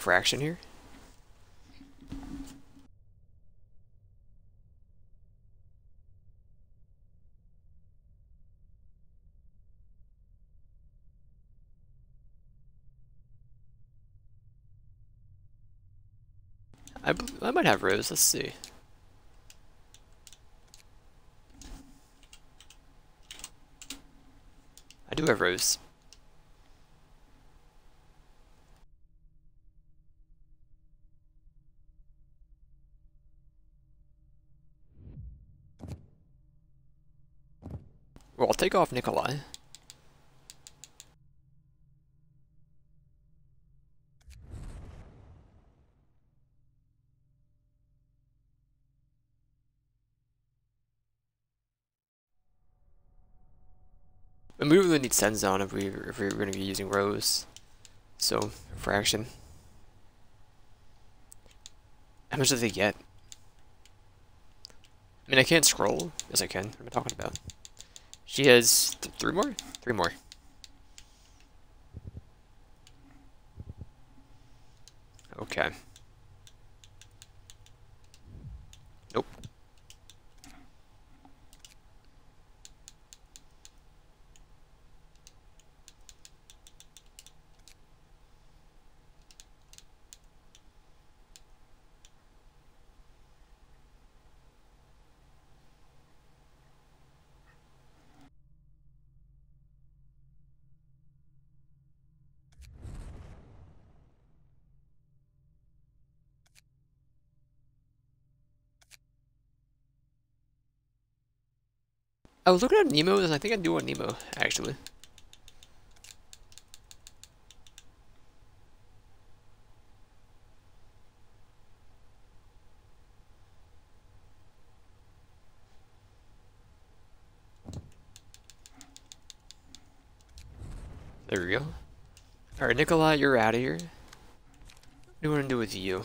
Refraction here. I, I might have rose, let's see. I do have rose. Take off Nikolai. And we really need Senzon if we if we are going to be using Rose. So fraction. How much do they get? I mean, I can't scroll. Yes, I can. What am I talking about? She has th three more? Three more. Okay. I was looking at Nemo, and I think I do want Nemo, actually. There we go. Alright, Nikolai, you're out of here. What do you want to do with you?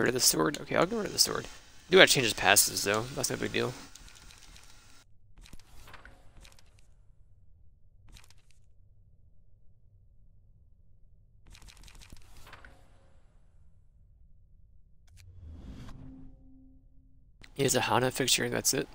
Get rid of the sword? Okay, I'll get rid of the sword. I do to change his passes, though. That's no big deal. He has a Hana fixture, that's it.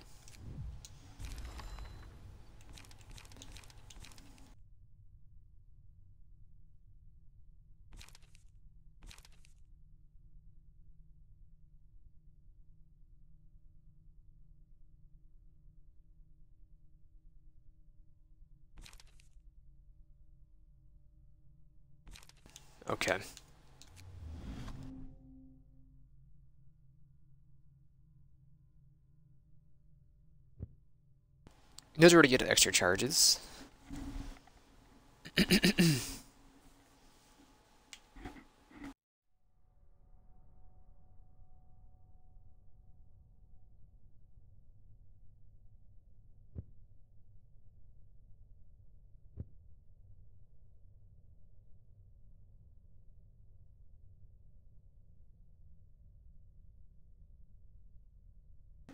Knows where to get extra charges. a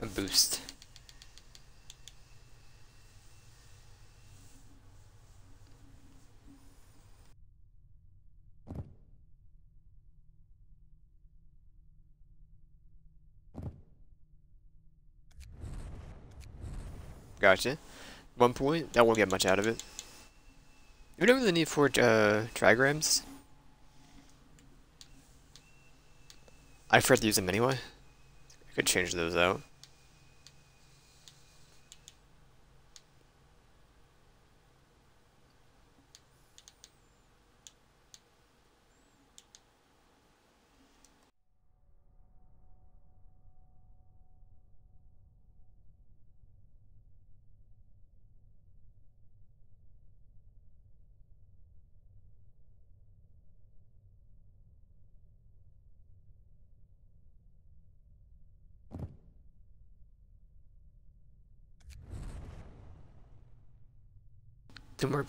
boost. Gotcha. One point, that won't get much out of it. You don't really need four uh, trigrams. I prefer to use them anyway. I could change those out.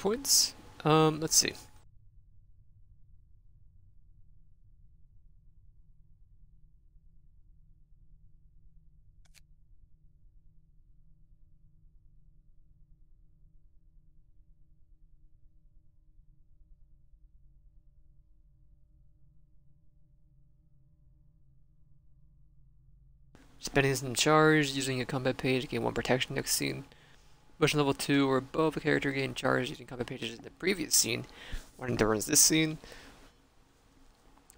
Points. Um, let's see. Spending some charge, using a combat page, gain one protection next scene. Motion level 2 or above, a character gain charge using combat pages in the previous scene. One endurance this scene.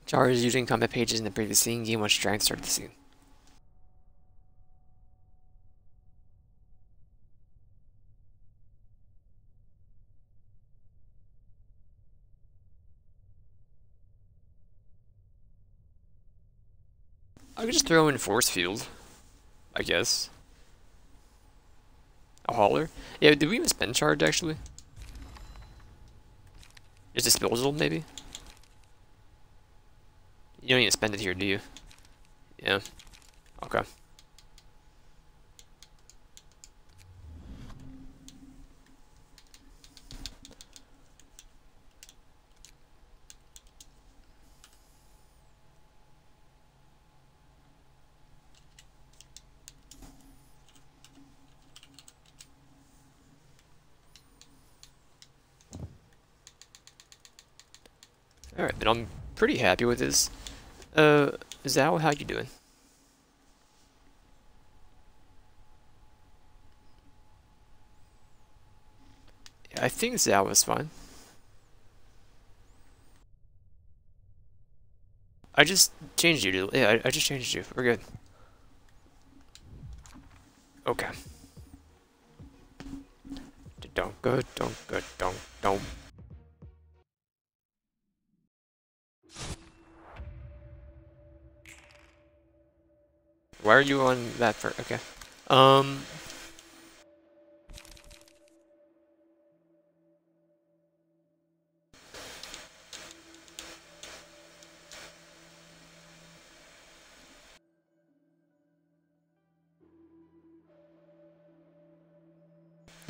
Charge using combat pages in the previous scene, gain one strength, start the scene. I could just throw in force field, I guess. A hauler? Yeah, did we even spend charge actually? Is disposal maybe? You don't even spend it here, do you? Yeah. Okay. Then I'm pretty happy with this. Uh, Zhao, how you doing? I think Zhao is fine. I just changed you to, yeah, I, I just changed you. We're good. Okay. Don't go, don't go, don't, don't. Why are you on that for? Okay. Um.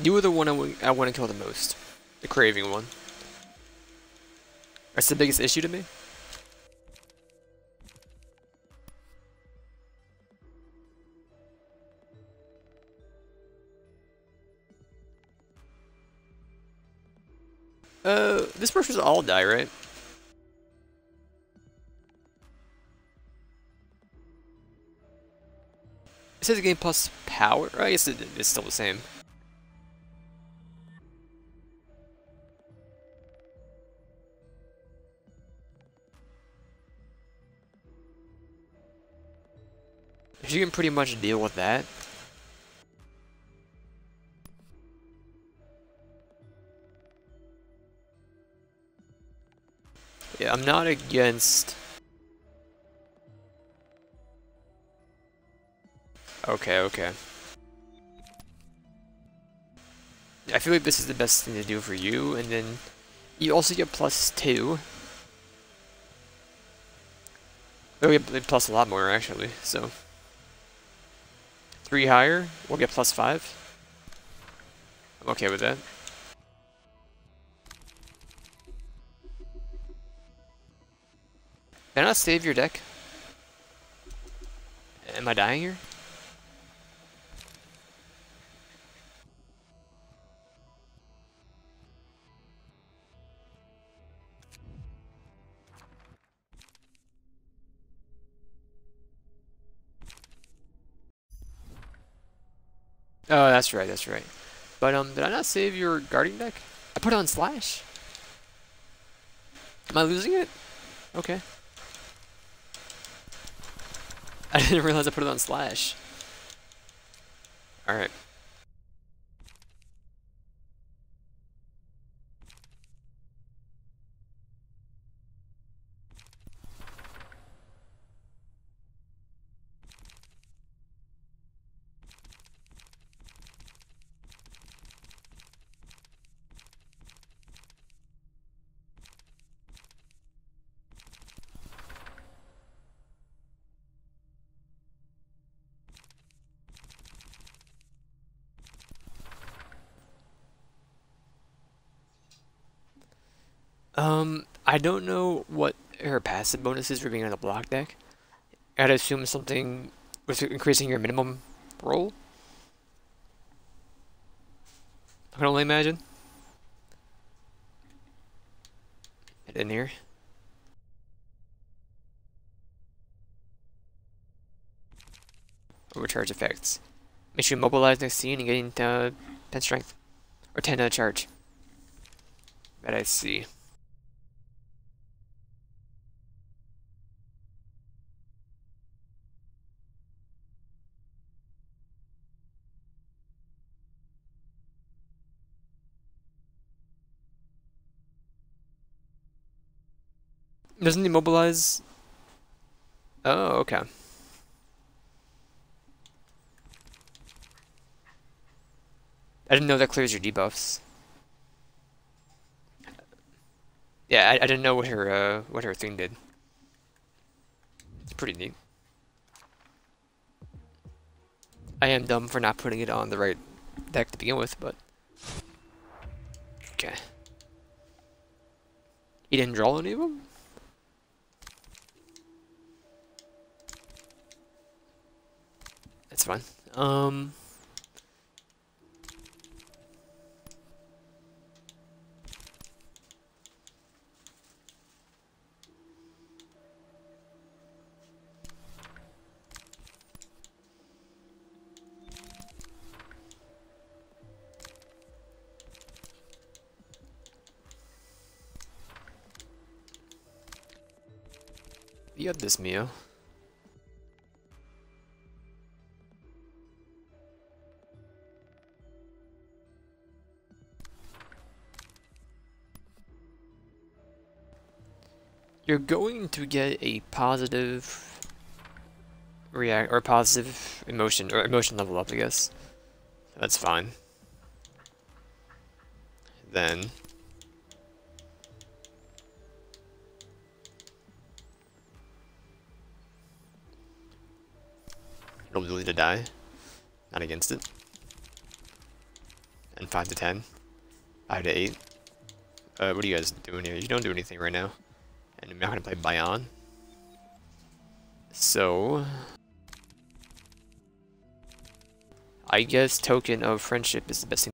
You were the one I, I want to kill the most. The craving one. That's the biggest issue to me. This person's all die, right? It says game plus power. I guess it, it's still the same. You can pretty much deal with that. Yeah, I'm not against... Okay, okay. I feel like this is the best thing to do for you, and then you also get plus two. Oh, we get plus a lot more, actually, so... Three higher, we'll get plus five. I'm okay with that. Can I not save your deck? Am I dying here? Oh, that's right, that's right. But, um, did I not save your guarding deck? I put it on Slash. Am I losing it? Okay. I didn't realize I put it on Slash. Alright. I don't know what her passive bonus is for being on the block deck. I'd assume something with increasing your minimum roll. I can only imagine. Get in here. Overcharge effects. Make sure you mobilize next scene and getting uh, 10 strength. Or 10 uh, charge. That I see. Doesn't he mobilize? Oh, okay. I didn't know that clears your debuffs. Yeah, I, I didn't know what her uh, what her thing did. It's pretty neat. I am dumb for not putting it on the right deck to begin with, but okay. He didn't draw any of them. Fine. Um. You this, Mio. You're going to get a positive react or positive emotion or emotion level up, I guess. That's fine. Then Probability to die. Not against it. And 5 to 10. 5 to 8. Uh, what are you guys doing here? You don't do anything right now. And I'm not going to play Bion. So... I guess Token of Friendship is the best thing.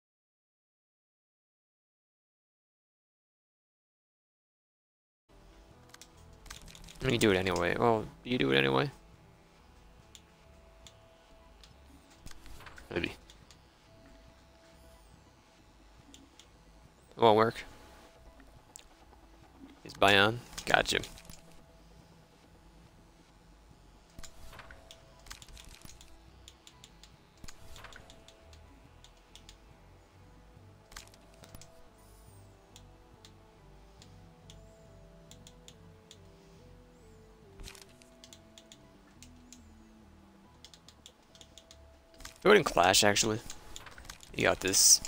Mean, you do it anyway. Well, you do it anyway? Maybe. It won't work. He's Bion. Gotcha. Go ahead and clash, actually. You got this.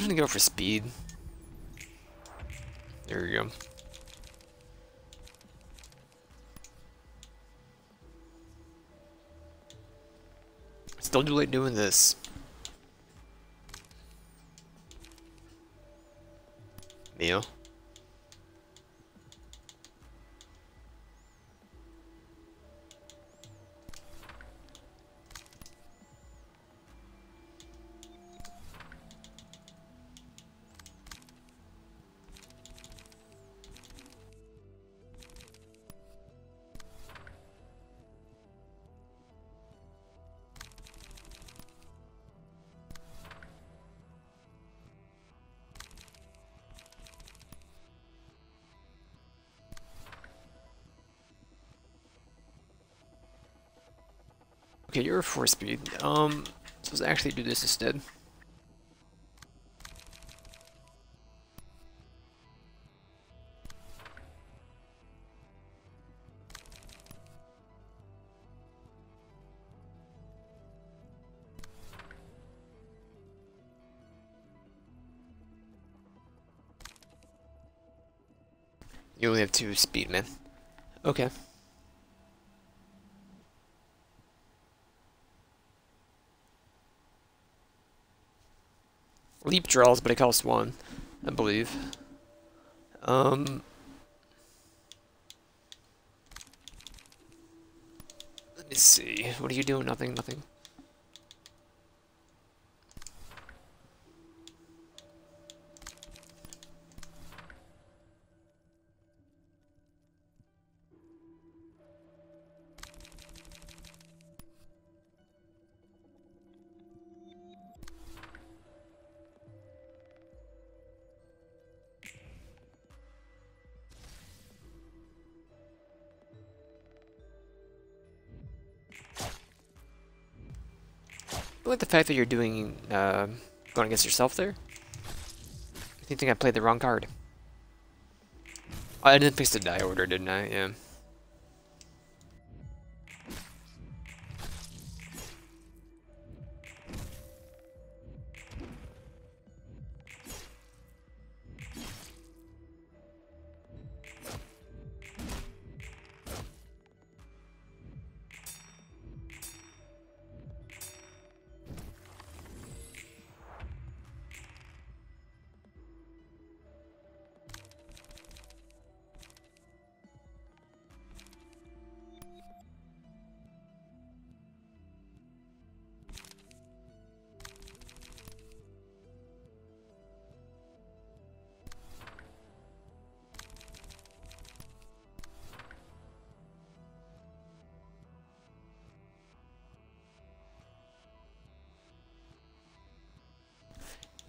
I'm gonna go for speed. There we go. Still too late doing this. Mio. Okay, you're a 4 speed. Um, so let's actually do this instead. You only have two speed, man. Okay. Leap draws, but it costs one, I believe. Um. Let me see. What are you doing? Nothing, nothing. Like the fact that you're doing, uh, going against yourself there. You think I played the wrong card? I didn't fix the die order, didn't I? Yeah.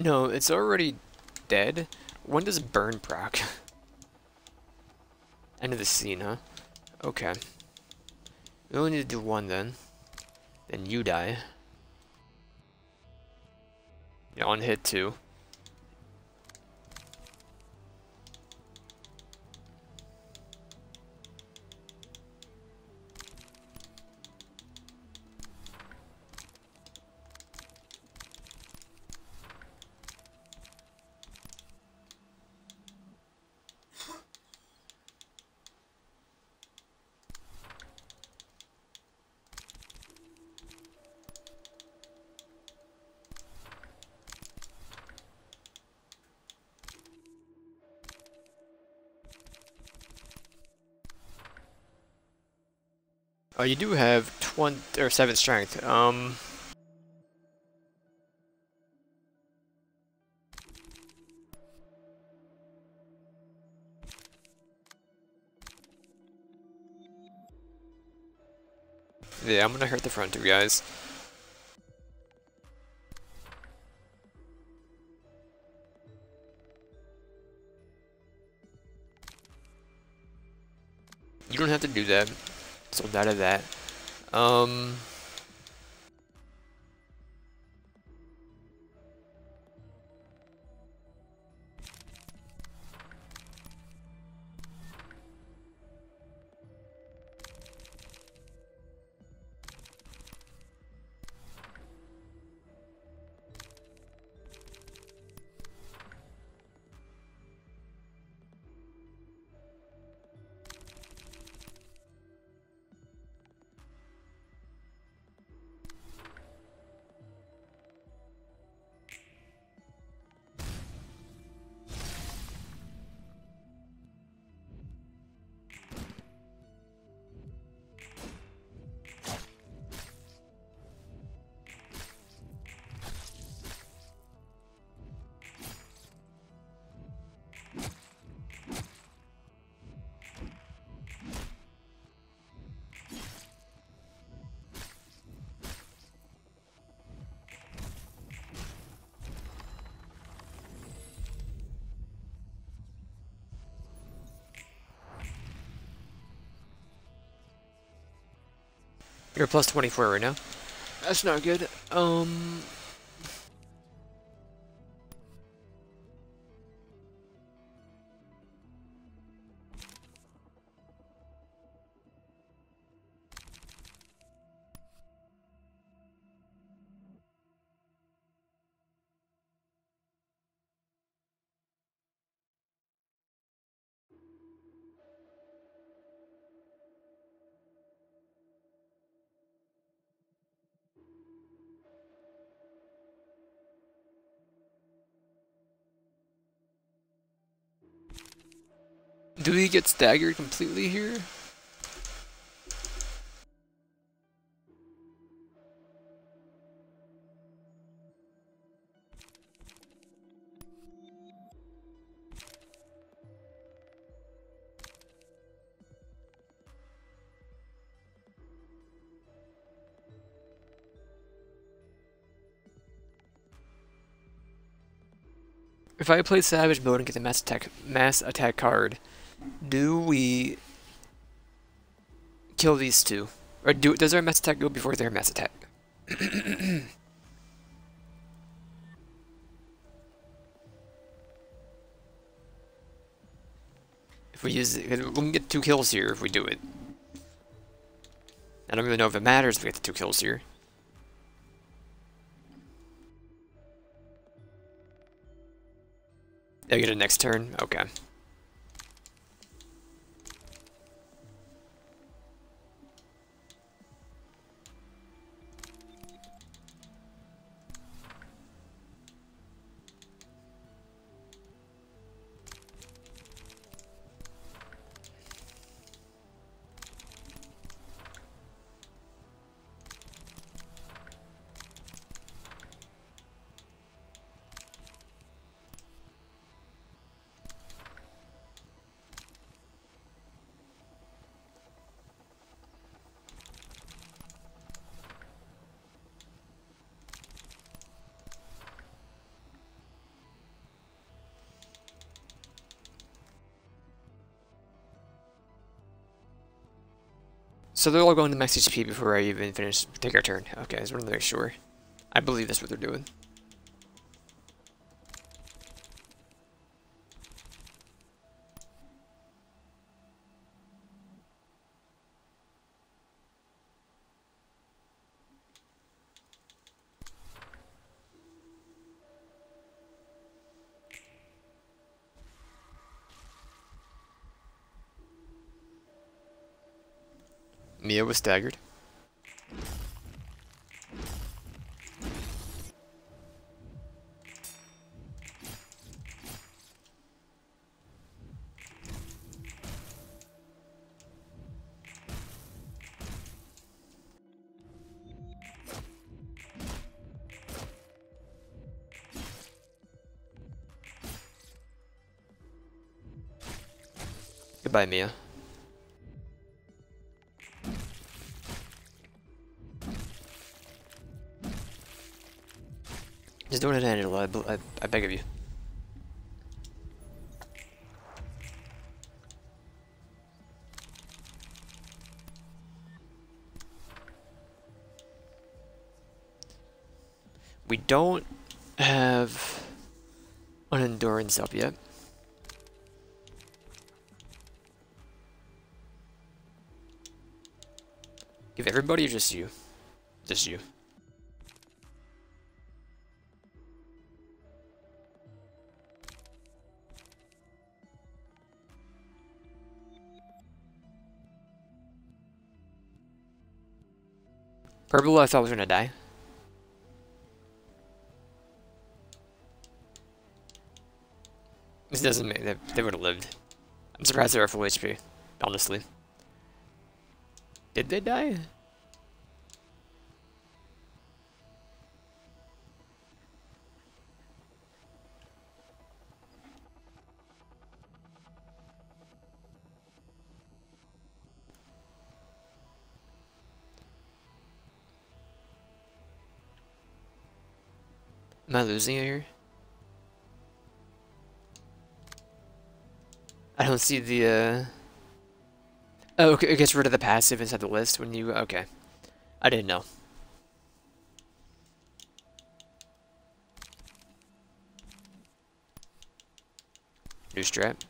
No, it's already dead. When does burn proc? End of the scene, huh? Okay. We only need to do one then. Then you die. Yeah, on hit two. Oh, you do have 20 or 7 strength. Um. Yeah, I'm gonna hurt the front two guys. You don't have to do that. So of that. Um... You're plus 24 right now. That's not good. Um, Do we get staggered completely here? If I play Savage mode and get the mass attack mass attack card, do we kill these two? Or do does our mass attack go before their mass attack? if we use it, we can get two kills here if we do it. I don't really know if it matters if we get the two kills here. I get it next turn? Okay. So they're all going to max HP before I even finish take our turn. Okay, I just want to make sure. I believe that's what they're doing. Mia was staggered. Goodbye, Mia. Don't hit Angela, I, I, I beg of you. We don't have an endurance up yet. Give everybody or just you? Just you. Purple, I thought was gonna die. This doesn't make they, they would have lived. I'm surprised they were full HP, honestly. Did they die? Am I losing here? I don't see the, uh... Oh, okay, it gets rid of the passive inside the list when you... Okay. I didn't know. New strap.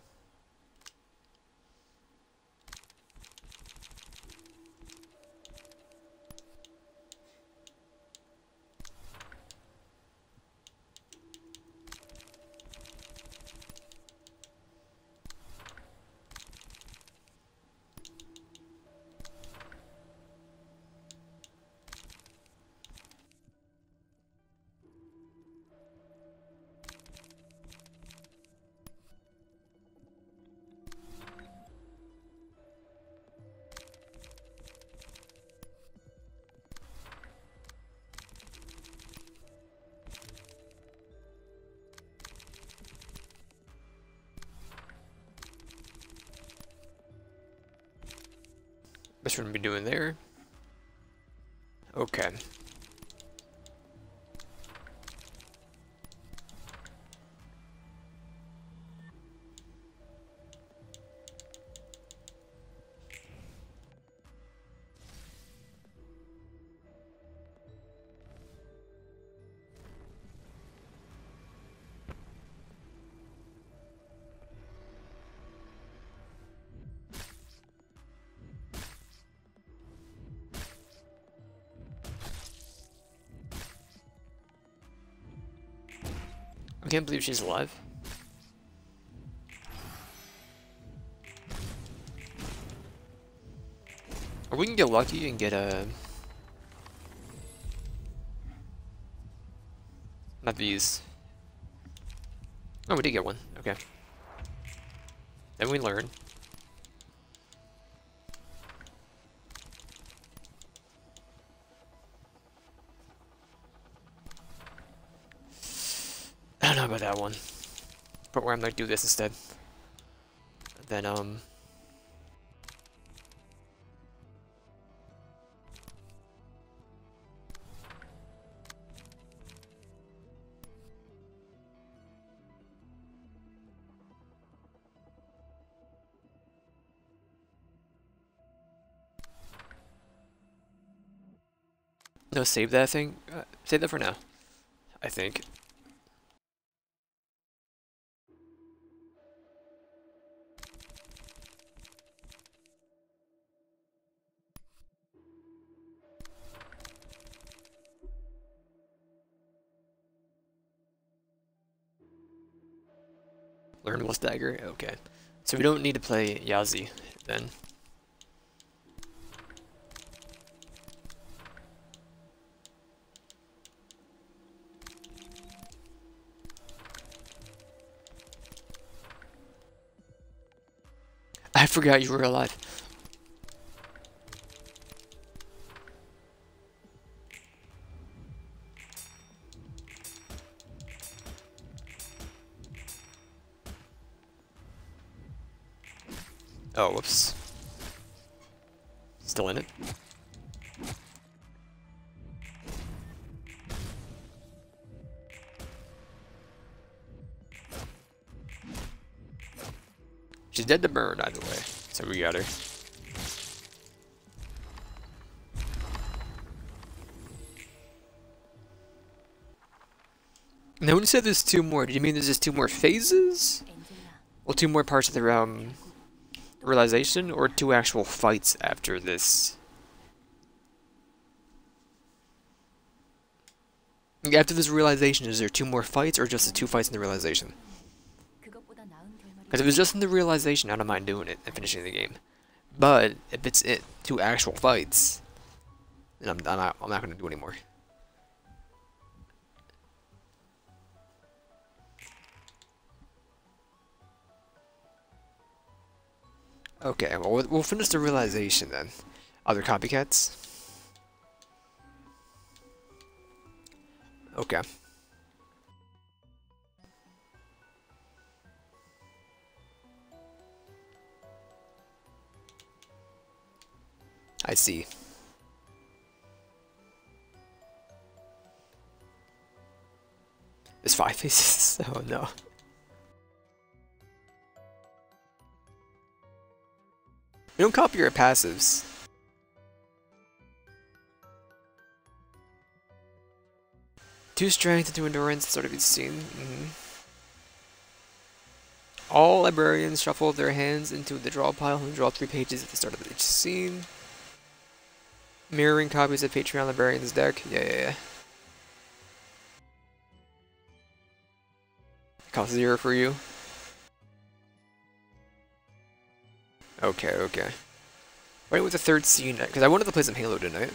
Can't believe she's alive. Or we can get lucky and get a... Not these. Oh, we did get one. Okay. Then we learn. But where I'm gonna do this instead. Then, um... No, save that thing. Uh, save that for now. I think. Dagger? Okay. So we don't need to play Yazi then. I forgot you were alive. Whoops. Still in it. She's dead to burn, either way. So we got her. Now when you said there's two more, do you mean there's just two more phases? Well, two more parts of the um, realization, or two actual fights after this? After this realization, is there two more fights, or just the two fights in the realization? Because if it's just in the realization, I don't mind doing it and finishing the game. But if it's it, two actual fights, then I'm, I'm not, I'm not going to do anymore. Okay, well, we'll finish the realization then. Other copycats? Okay. I see. There's five pieces? oh no. We don't copy our passives. Two strength and two endurance, sort of each scene. Mm -hmm. All librarians shuffle their hands into the draw pile and draw three pages at the start of each scene. Mirroring copies of Patron Librarian's deck. Yeah, yeah, yeah. Cost zero for you. Okay, okay. Wait with the third scene, because I wanted to play some Halo tonight.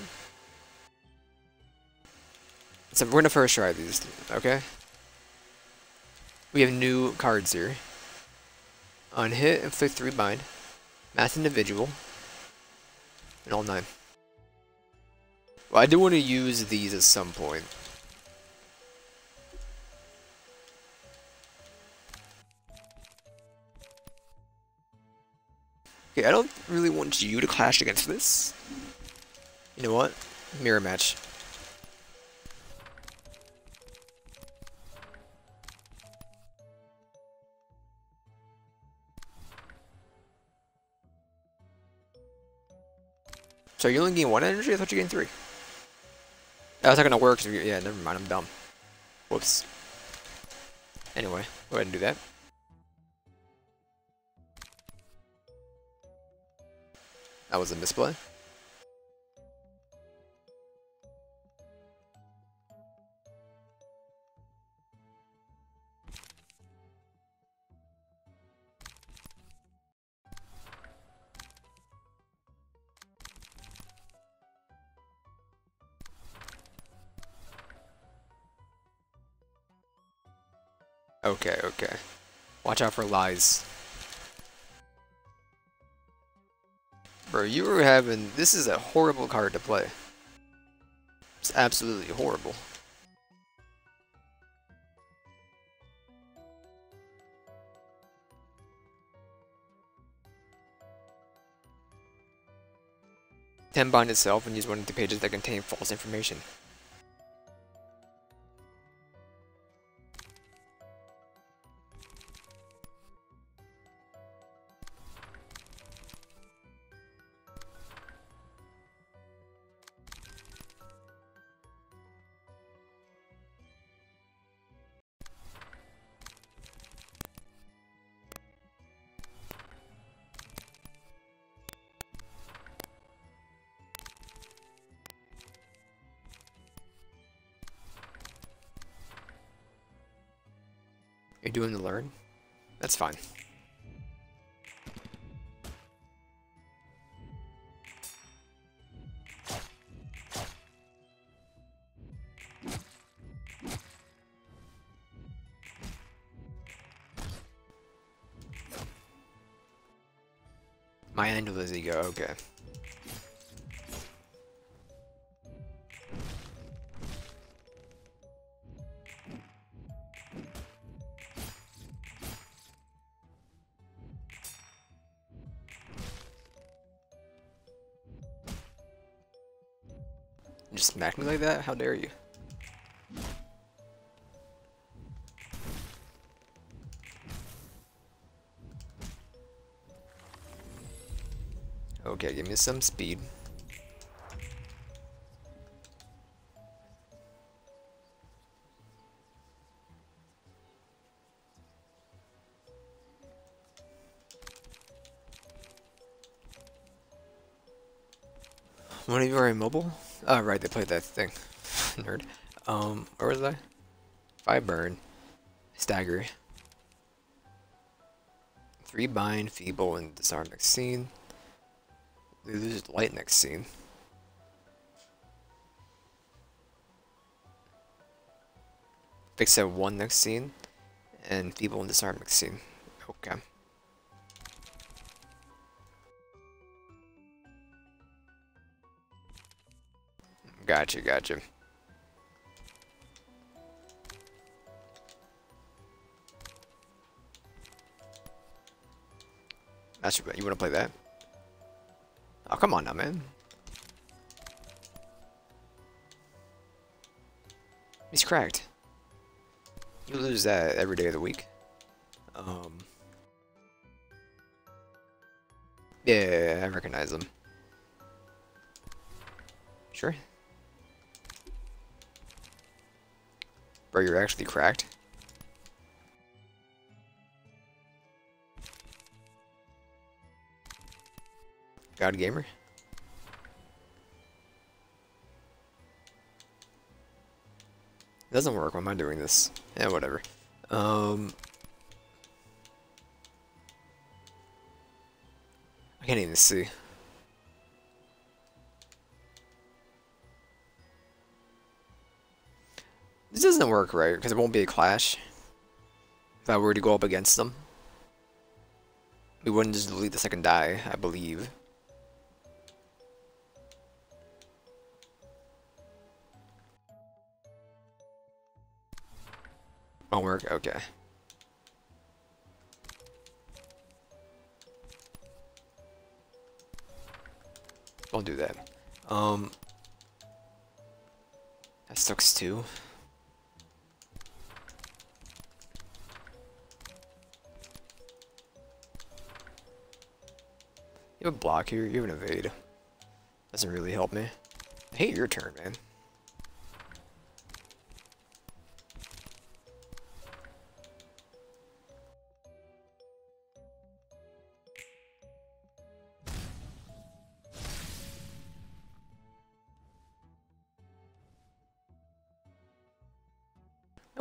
So we're gonna first try these, okay? We have new cards here. On hit, inflict 3 bind. Mass individual. And all 9. Well, I do want to use these at some point. Okay, I don't really want you to clash against this. You know what? Mirror match. So you only gain one energy? I thought you gained three. Oh, That's not gonna work. yeah, never mind. I'm dumb. Whoops. Anyway, go ahead and do that. That was a misplay. Okay, okay. Watch out for lies. Bro, you were having... This is a horrible card to play. It's absolutely horrible. Ten bind itself and use one of the pages that contain false information. Okay. just smack me like that? How dare you? Okay, give me some speed. One of you are immobile? Oh, right, they played that thing. Nerd. Um, where was I? Five burn. Stagger. Three bind, feeble, and disarm scene. Lose light next scene. Fix at one next scene. And feeble and disarm next scene. Okay. Gotcha, gotcha. That's you want to play that? Oh, come on now, man. He's cracked. You lose that every day of the week. Um. Yeah, I recognize him. Sure. Bro, you're actually cracked. God gamer. It doesn't work. Why am I doing this? Yeah, whatever. Um, I can't even see. This doesn't work right, because it won't be a clash. If I were to go up against them. We wouldn't just delete the second die, I believe. Won't work? Okay. I'll do that. Um, that sucks too. You have a block here, you have an evade. Doesn't really help me. I hate your turn, man.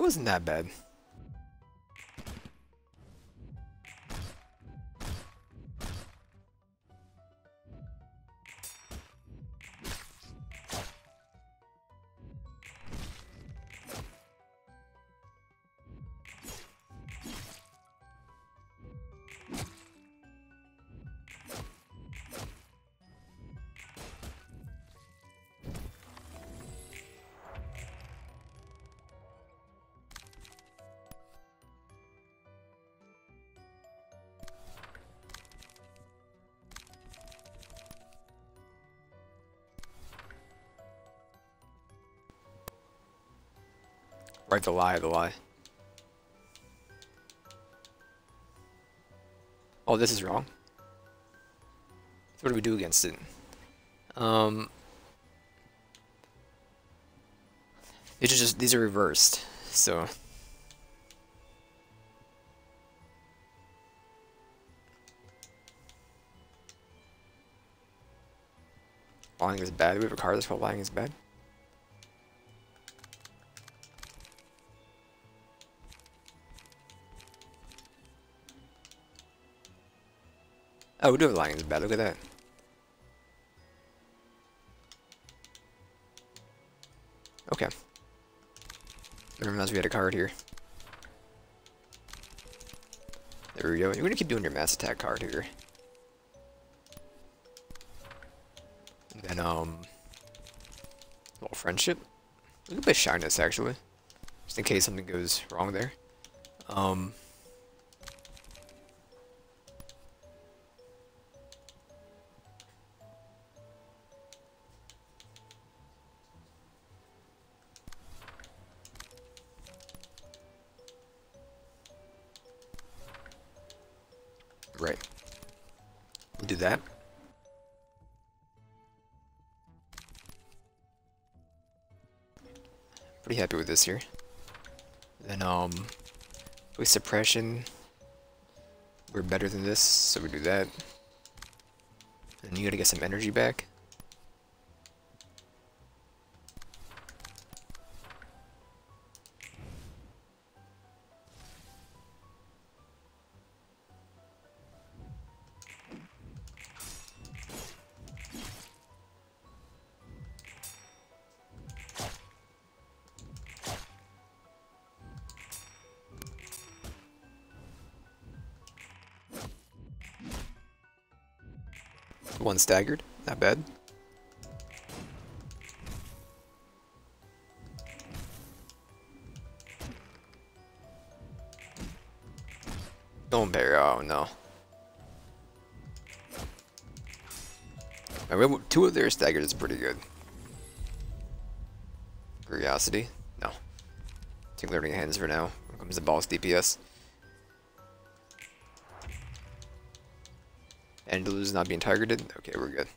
Wasn't that bad. The lie, the lie. Oh, this is wrong. So what do we do against it? Um, these are just these are reversed, so. Lying is bad. We have a card that's called lying is bad. Oh, we do have Lion's bad. Look at that. Okay. I didn't realize we had a card here. There we go. You're gonna keep doing your mass attack card here. And then, um... a Little friendship. We can play shyness, actually. Just in case something goes wrong there. Um... Pretty happy with this here. Then, um, with suppression, we're better than this, so we do that. And you gotta get some energy back. Staggered, not bad. Don't bear, oh no. I mean, two of their staggered is pretty good. Curiosity? No. Take learning hands for now. Here comes the boss DPS. And Duluth not being targeted. Okay, we're good.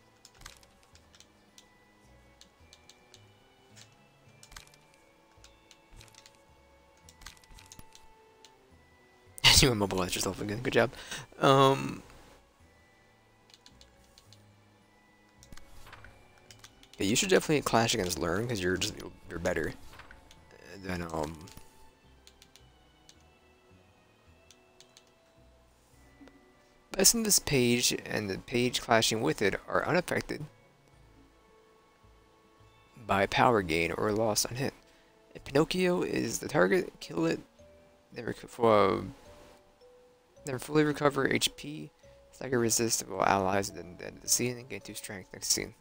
you immobilize yourself again. Good job. Um, yeah, you should definitely clash against Learn because you're just you're better than um Pressing this page and the page clashing with it are unaffected by power gain or loss on hit. If Pinocchio is the target, kill it. Never for never fully recover HP. Stagger resistible allies at the end of the scene and gain 2 strength next scene.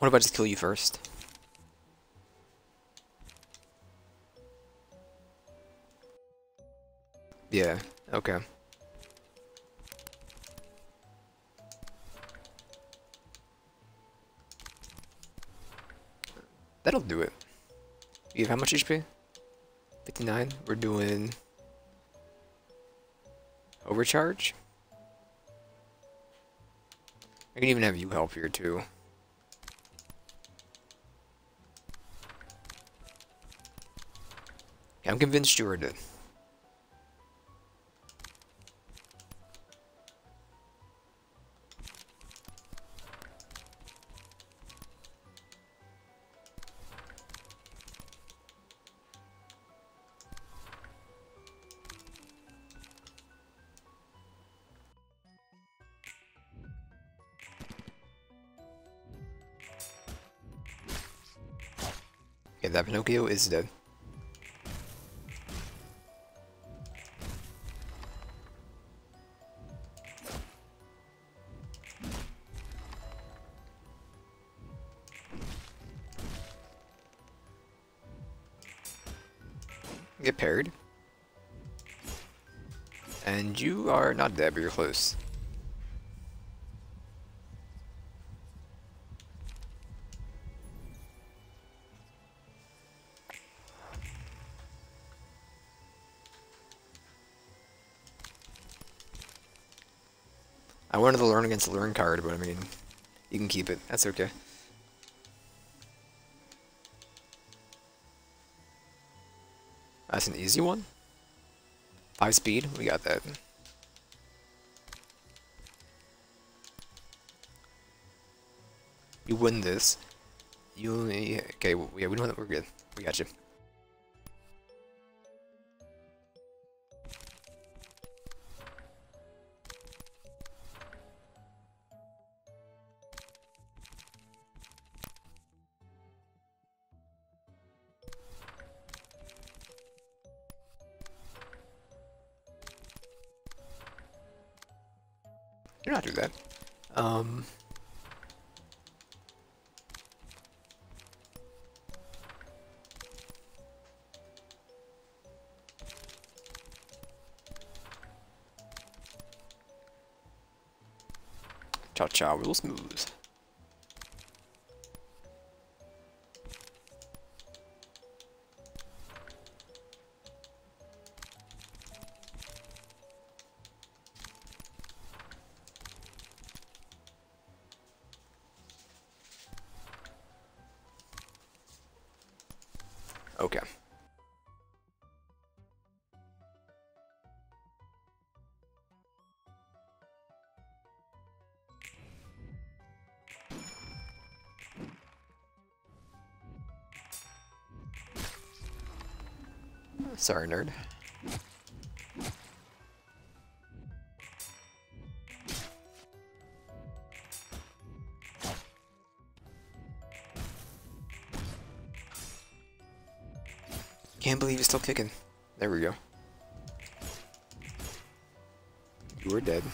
What if I just kill you first? Yeah, okay. That'll do it. You have how much HP? 59? We're doing... Overcharge? I can even have you help here too. I'm convinced you are dead. Yeah, that Pinocchio is dead. Get paired. And you are not dead, but you're close. I wanted to learn against the learn card, but I mean, you can keep it. That's okay. That's an easy one. Five speed, we got that. You win this. You only okay. Yeah, we know that we're good. We got you. Cha cha Sorry, nerd. Can't believe he's still kicking. There we go. You were dead.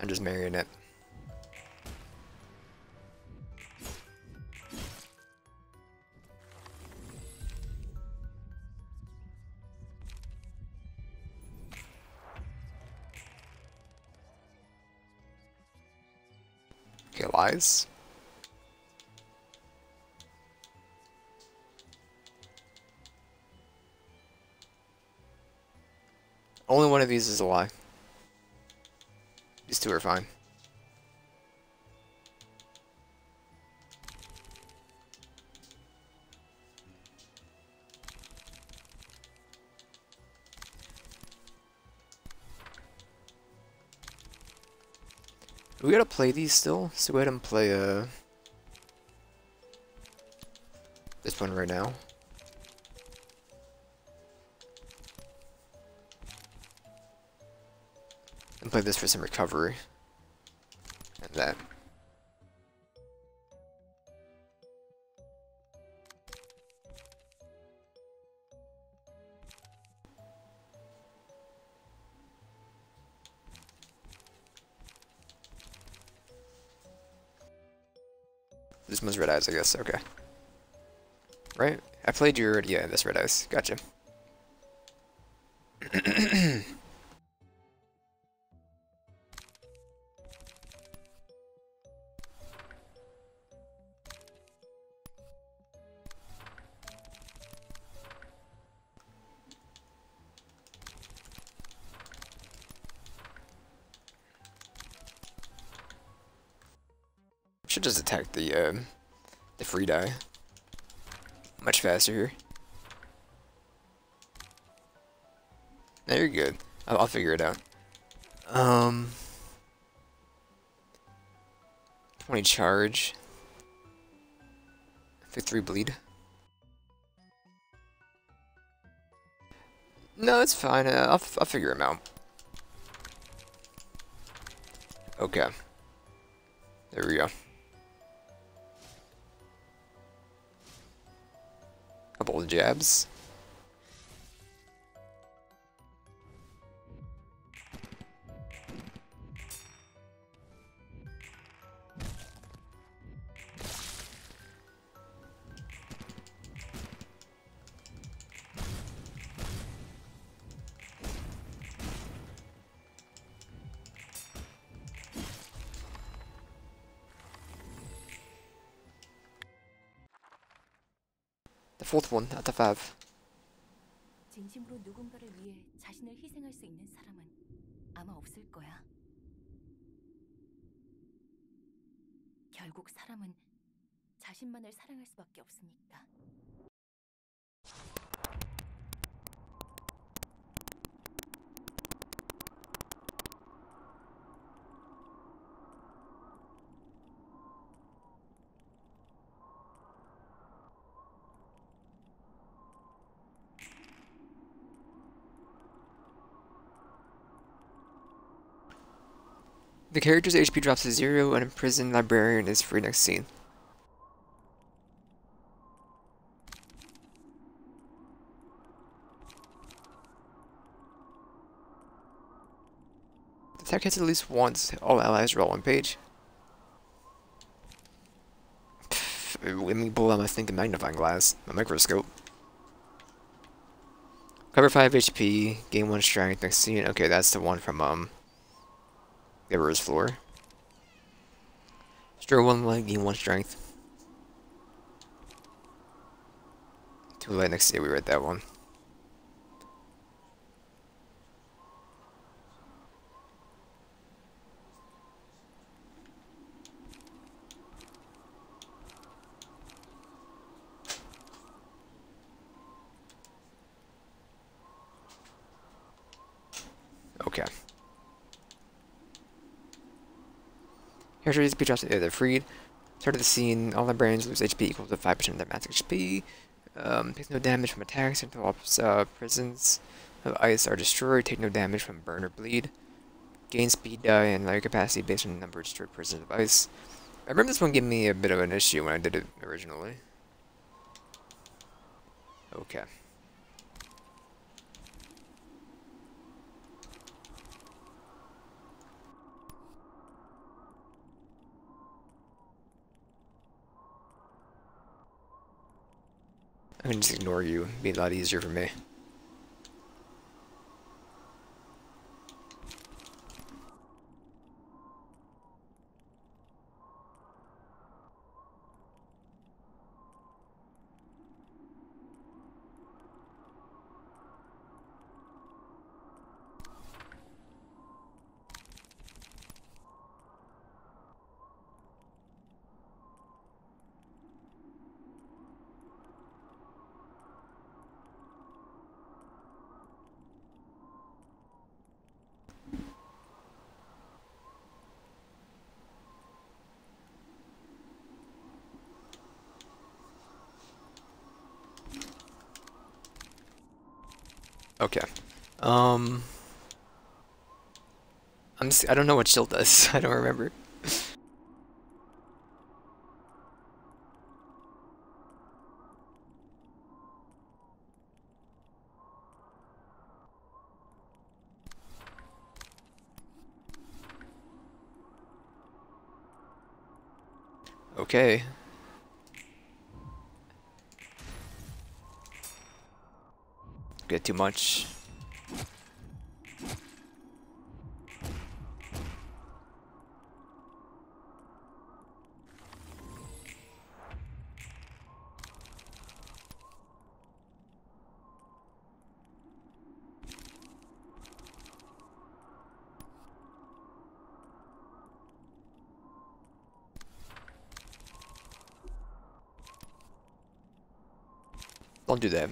I'm just marionette. Lies. Only one of these is a lie. These two are fine. Gotta play these still, so go ahead and play uh this one right now. And play this for some recovery. I guess. Okay. Right? I played your... Yeah, this red eyes. Gotcha. Die. Much faster here. No, you're good. I'll, I'll figure it out. Um, 20 charge. 53 bleed. No, it's fine. Uh, I'll, I'll figure him out. Okay. There we go. Couple of jabs. One out of five. 진심으로 누군가를 위해 자신을 희생할 수 있는 사람은 아마 없을 거야. 결국 사람은 자신만을 사랑할 수밖에 없으니까. The character's HP drops to zero, and imprisoned librarian is free next scene. The attack hits at least once. All allies roll one page. Let me pull out my thinking magnifying glass, my microscope. Cover 5 HP, gain 1 strength next scene. Okay, that's the one from, um, Emperor's Floor. Stir 1 leg, gain 1 strength. Too late next day, we read that one. Okay. Here's HP drops. Yeah, they're freed. Start of the scene. All librarians lose HP equal to 5% of their max HP. Um, takes no damage from attacks until uh, prisons of ice are destroyed. Take no damage from burn or bleed. Gain speed die and life capacity based on the number of destroyed prisons of ice. I remember this one gave me a bit of an issue when I did it originally. Okay. I can just ignore you. It'd be a lot easier for me. Um. I'm just, I don't know what shield does. I don't remember. Okay. Get too much. Don't do that.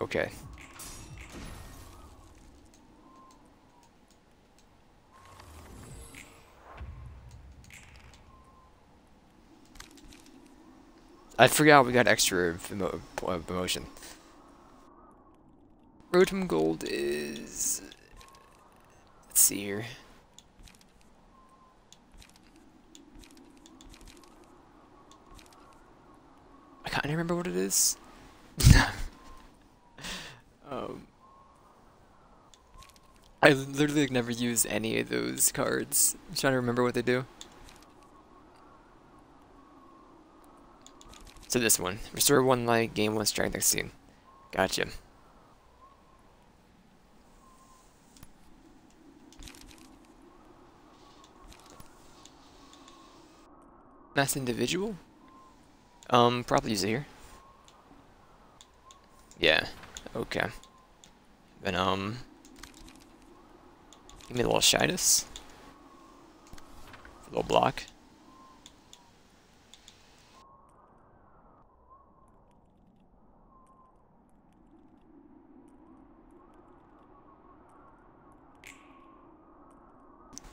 Okay. I forgot we got extra uh, promotion. Rotom Gold is... Let's see here. I can't remember what it is. um, I literally never use any of those cards. I'm trying to remember what they do. So this one. Restore one life, gain one strength next scene. Gotcha. Mass individual? Um, probably use it here. Yeah, okay. Then, um... Give me a little shyness. A little block.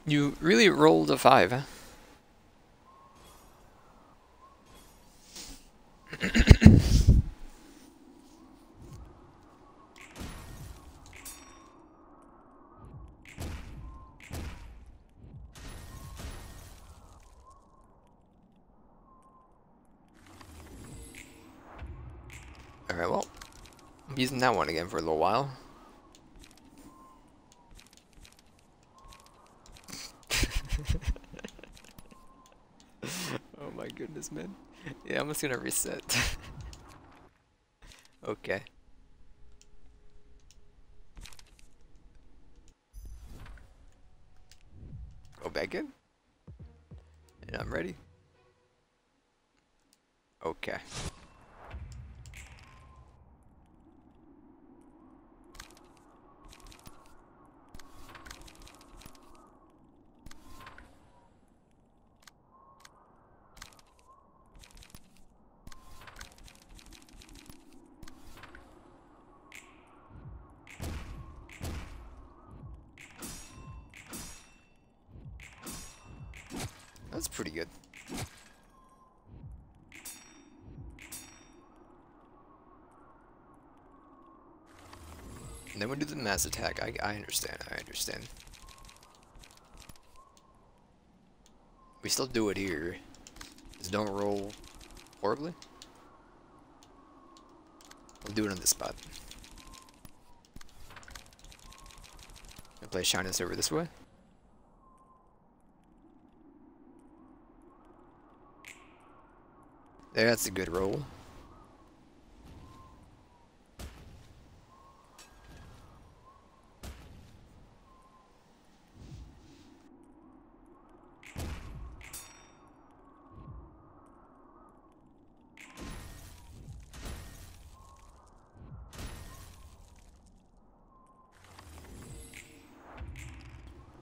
You really rolled a five. Alright, well, I'm using that one again for a little while. oh my goodness, Yeah, I'm just gonna reset. okay. Go back in. And I'm ready. Okay. That's pretty good. And then we do the mass attack. I, I understand. I understand. We still do it here. Just don't roll horribly. We'll do it on this spot. I'll play Shyness over this way. That's a good roll.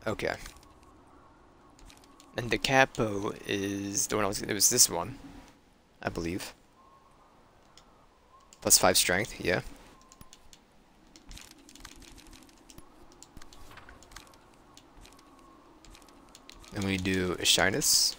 Okay. And the capo is the one I was. It was this one, I believe. Plus five strength. Yeah. And we do a shyness.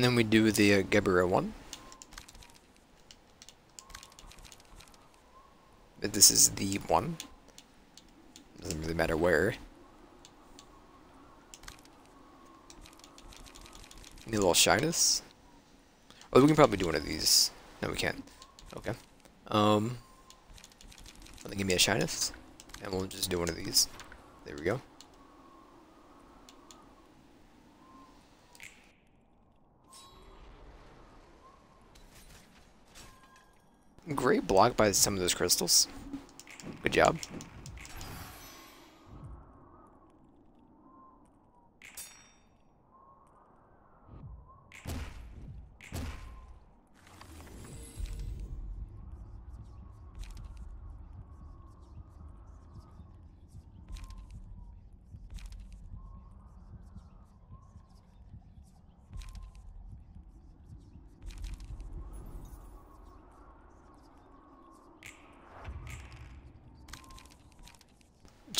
And then we do the uh, Gebura one. But This is the one. Doesn't really matter where. Need a little shyness. Oh, we can probably do one of these. No, we can't. Okay. Um. Give me a shyness, and we'll just do one of these. There we go. Great block by some of those crystals. Good job.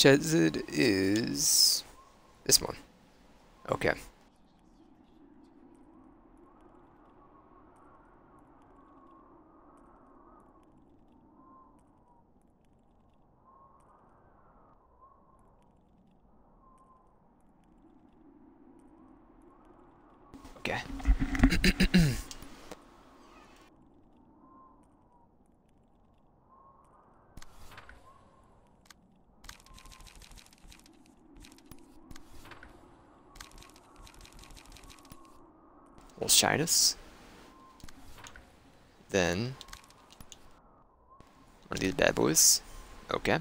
Chesed is this one. Okay. Shyness. Then one of these bad boys. Okay.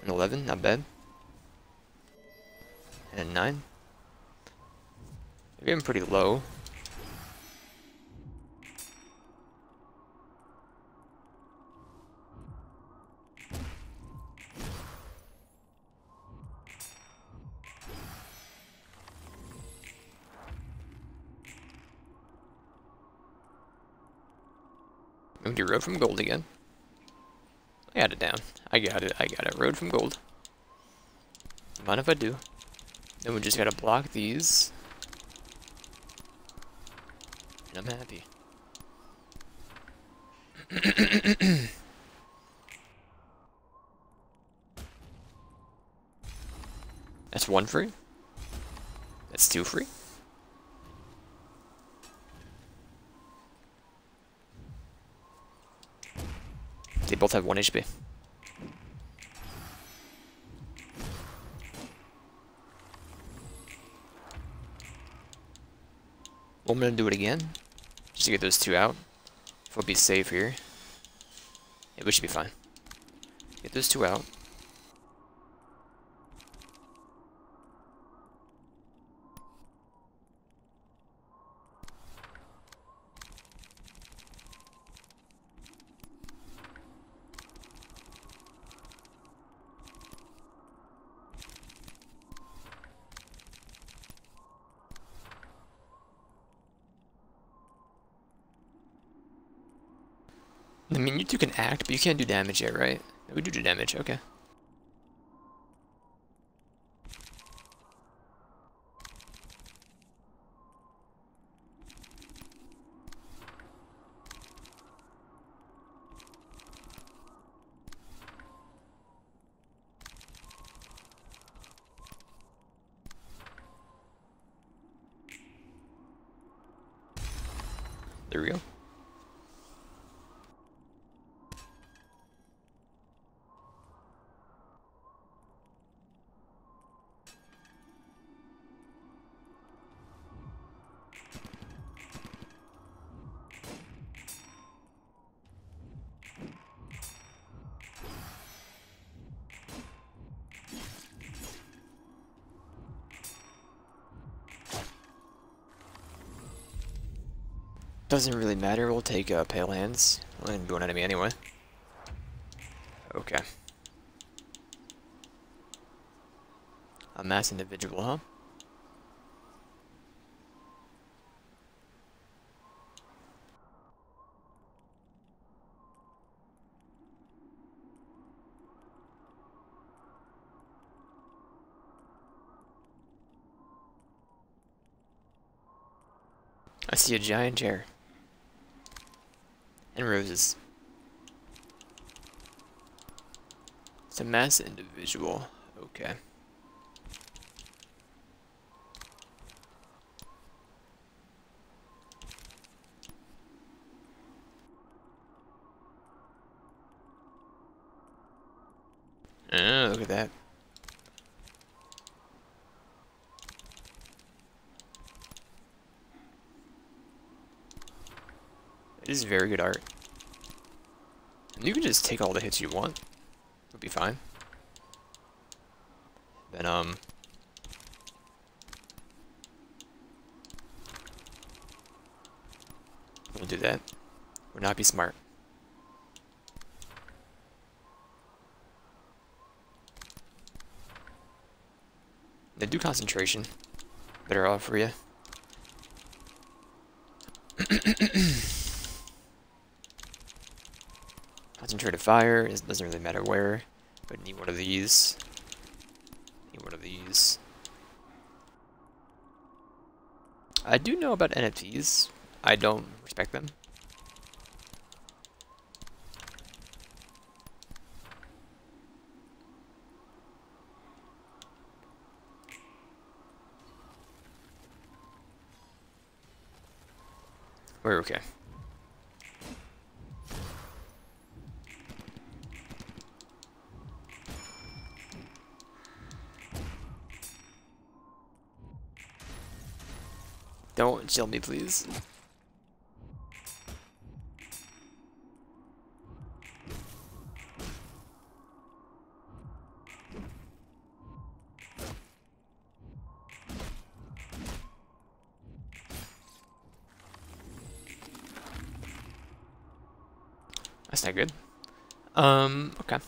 An 11, not bad. And 9. Maybe I'm pretty low. To road from gold again. I got it down. I got it. I got it. Road from gold. Mind if I do? Then we just gotta block these. And I'm happy. That's one free. That's two free. They both have one HP. I'm gonna do it again, just to get those two out. If we'll be safe here. Yeah, we should be fine. Get those two out. I mean, you two can act, but you can't do damage yet, right? We do do damage, okay. Doesn't really matter. We'll take uh, Pale Hands. I'm going enemy anyway. Okay. A mass individual, huh? I see a giant chair. And roses. It's a mass individual. Okay. Oh, look at that. It is very good art. And you can just take all the hits you want. It'll be fine. Then, um... We'll do that. Would not be smart. They do concentration. Better off for you. Concentrated fire, it doesn't really matter where, but need one of these. Need one of these. I do know about NFTs. I don't respect them. We're okay. Don't me, please. That's not good. Um, okay.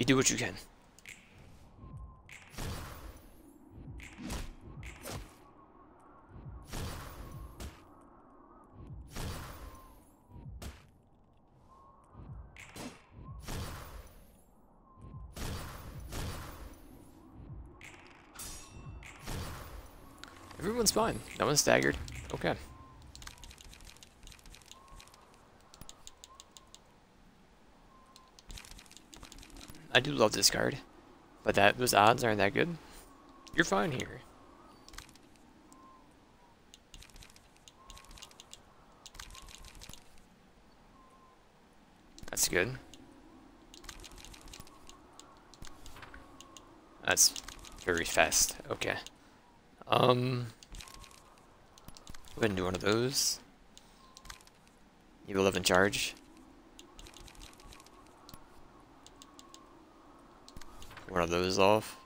You do what you can. Everyone's fine. No one's staggered. Okay. I do love this card. But that those odds aren't that good. You're fine here. That's good. That's very fast. Okay. Um, go ahead and do one of those. You will live in charge. Of those off.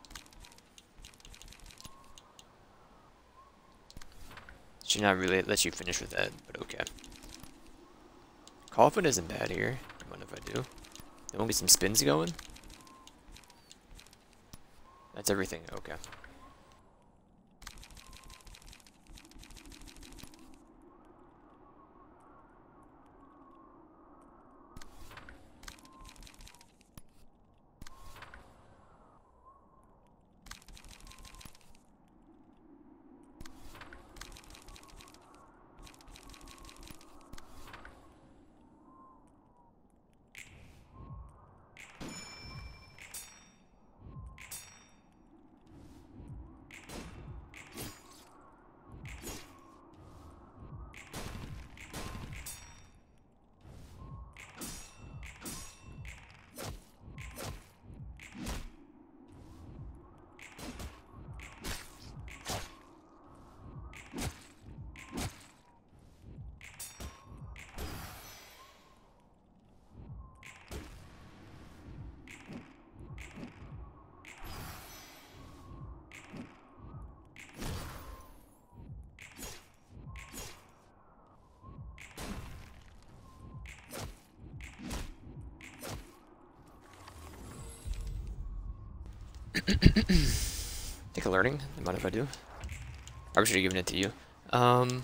Should not really let you finish with that, but okay. Coffin isn't bad here. What if I do? There we'll be some spins going. That's everything, okay. Mind if I do? I should have given it to you. Um.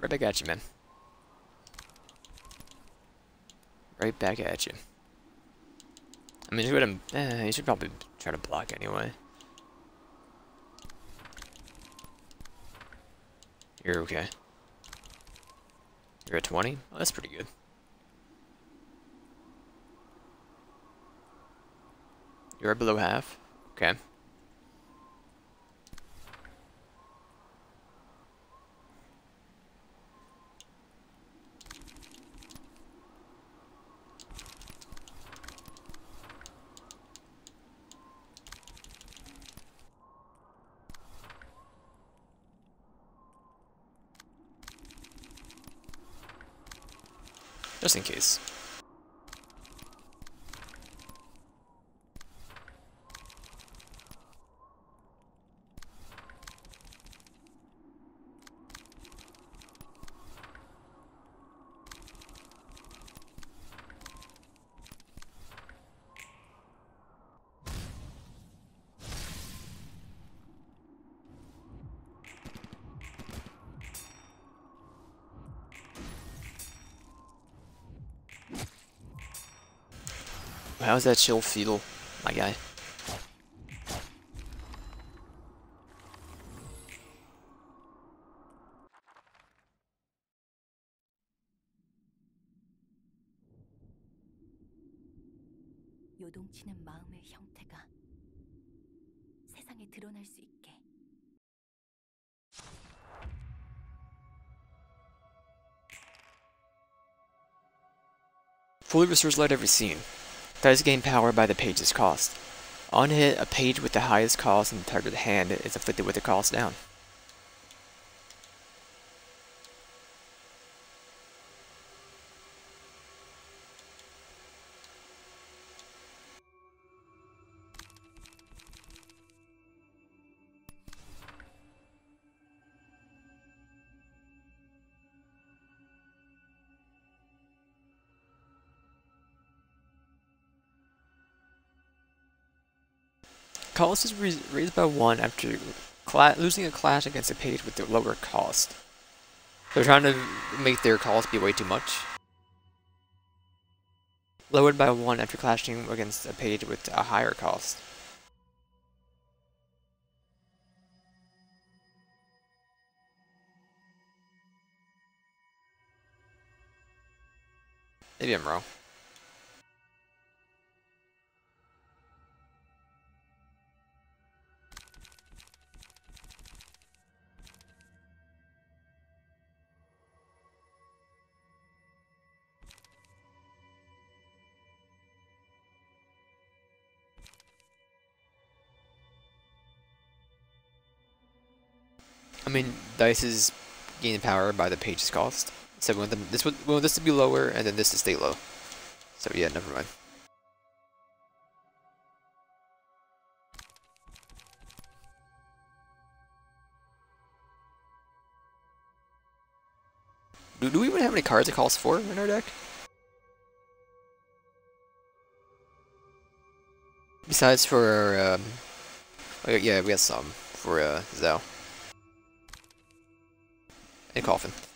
Right back at you, man. Right back at you. I mean, you eh, you should probably try to block anyway. You're okay. You're at 20? Oh, that's pretty good. You're below half? Okay. Just in case. How's that chill feel, my guy? 요동치는 마음의 형태가 세상에 드러날 수 있게 Fully restores light every scene. Dice gain power by the page's cost. On hit, a page with the highest cost in the target hand is afflicted with the cost down. Cost is raised by one after losing a clash against a page with the lower cost. They're trying to make their cost be way too much. Lowered by one after clashing against a page with a higher cost. Maybe I'm wrong. I mean, dice is gaining power by the page's cost. So we want them this would we want this to be lower and then this to stay low. So yeah, never mind. Do, do we even have any cards it calls for in our deck? Besides for, um, oh, yeah, we have some for uh, Zhao a coffin.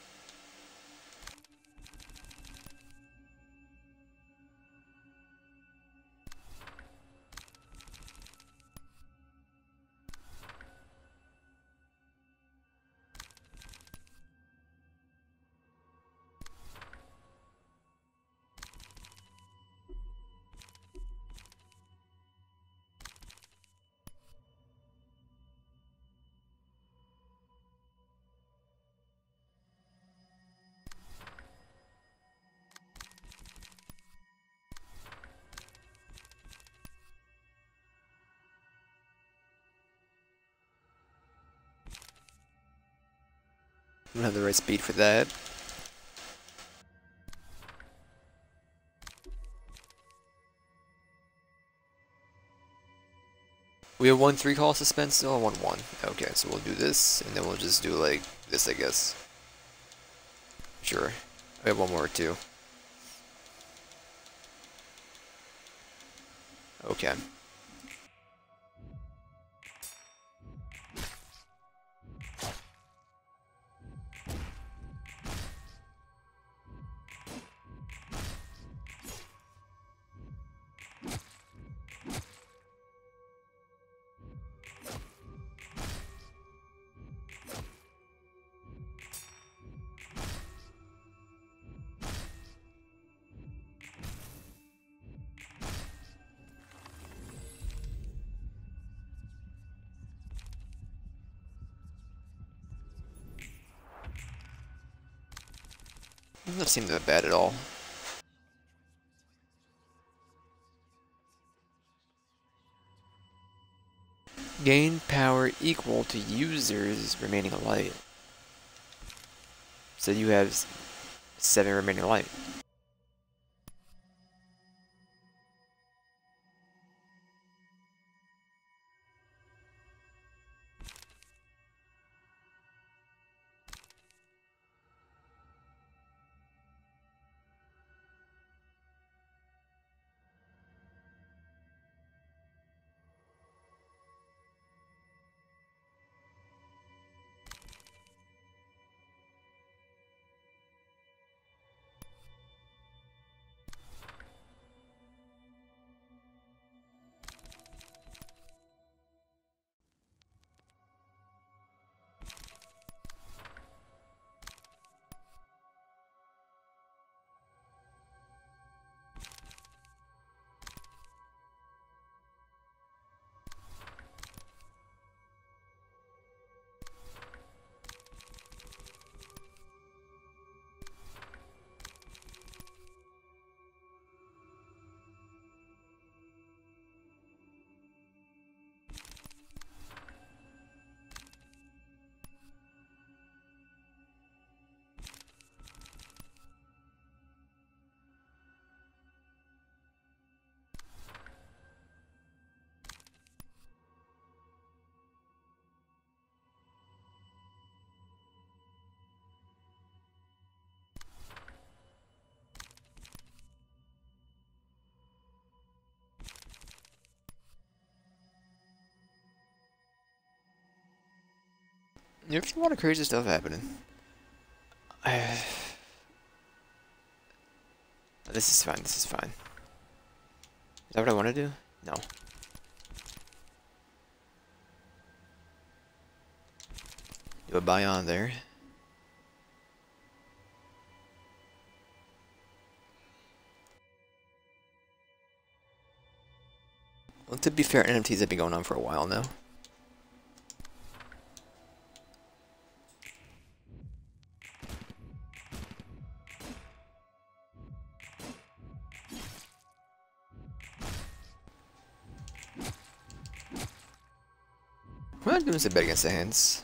Have the right speed for that. We have one three call suspense still, one one. Okay, so we'll do this, and then we'll just do like this, I guess. Sure. I have one more too. Okay. Seem that bad at all. Gain power equal to users remaining light. So you have seven remaining light. There's a lot of crazy stuff happening. I... This is fine, this is fine. Is that what I want to do? No. Do a buy on there. Well, to be fair, NFTs have been going on for a while now. A bit against the hands.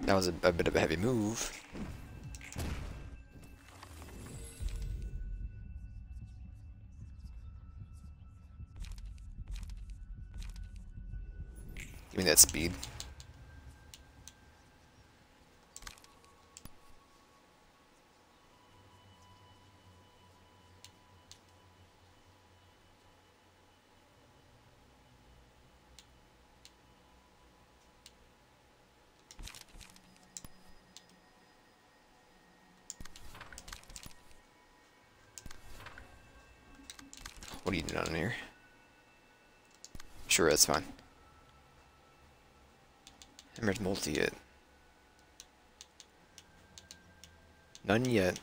That was a, a bit of a heavy move. Sure, that's fine. Hammered multi yet. None yet.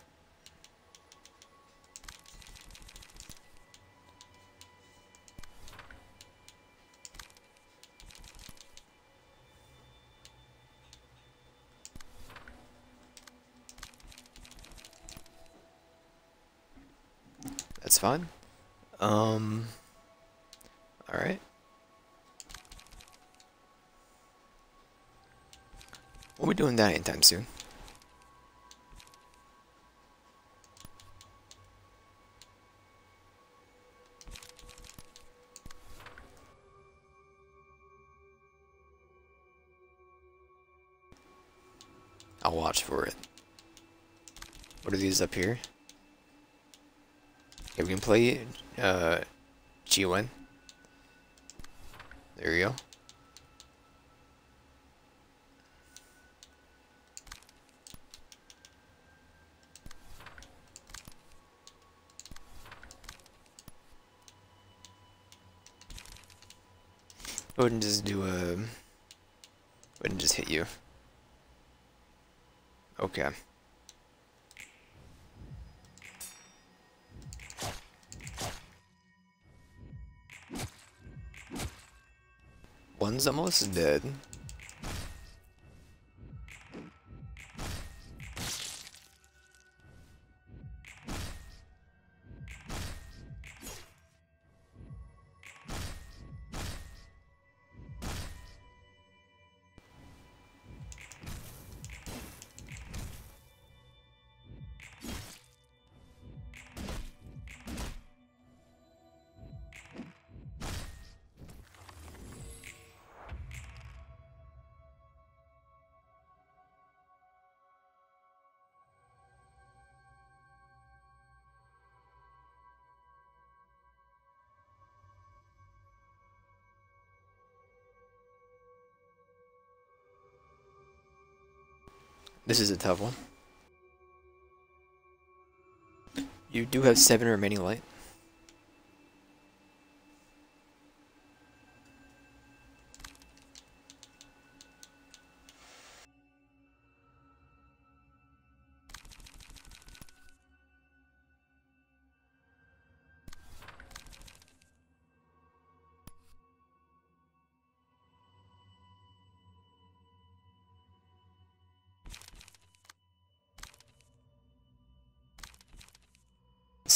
That's fine. Um. doing that anytime soon. I'll watch for it. What are these up here? Okay, we can play uh, G1. There we go. Go ahead and just do a. Go ahead and just hit you. Okay. One's almost dead. This is a tough one. You do have seven remaining light.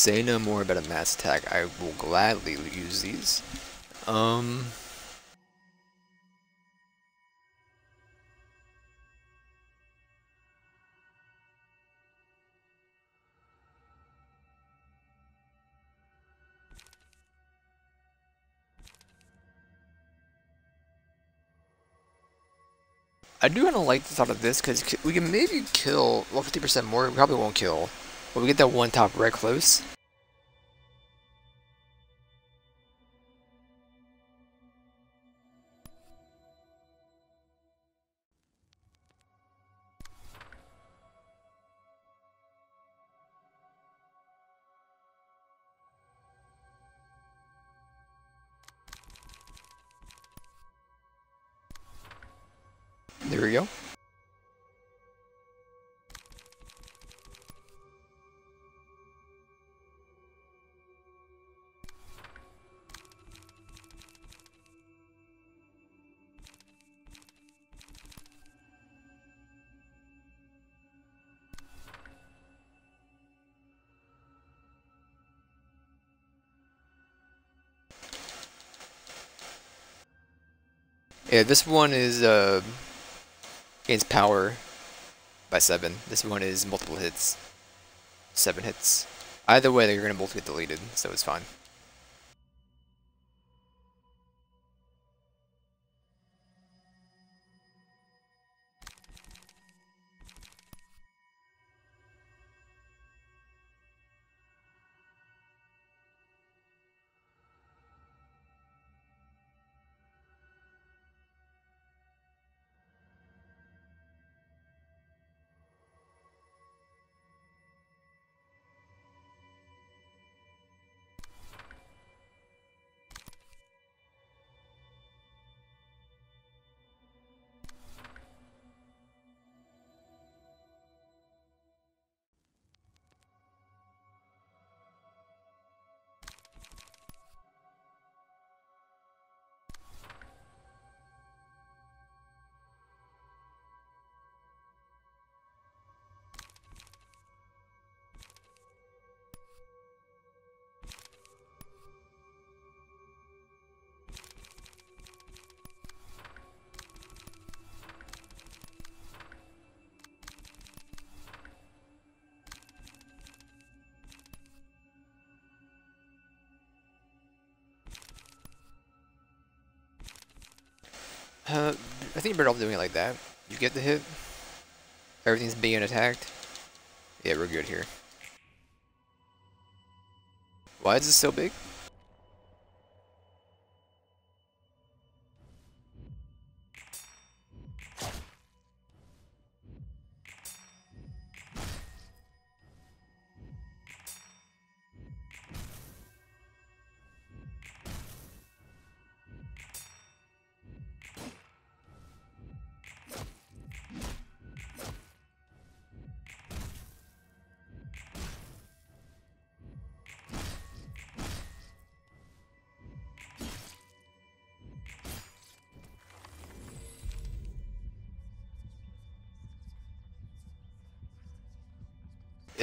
Say no more about a mass attack. I will gladly use these. Um. I do kind of like the thought of this because we can maybe kill, well, 50% more. We probably won't kill. But we get that one top right Yeah, this one is uh, gains power by seven. This one is multiple hits, seven hits. Either way, they're gonna both get deleted, so it's fine. Uh, I think you're better off doing it like that. You get the hit, Everything's being attacked. Yeah, we're good here. Why is this so big?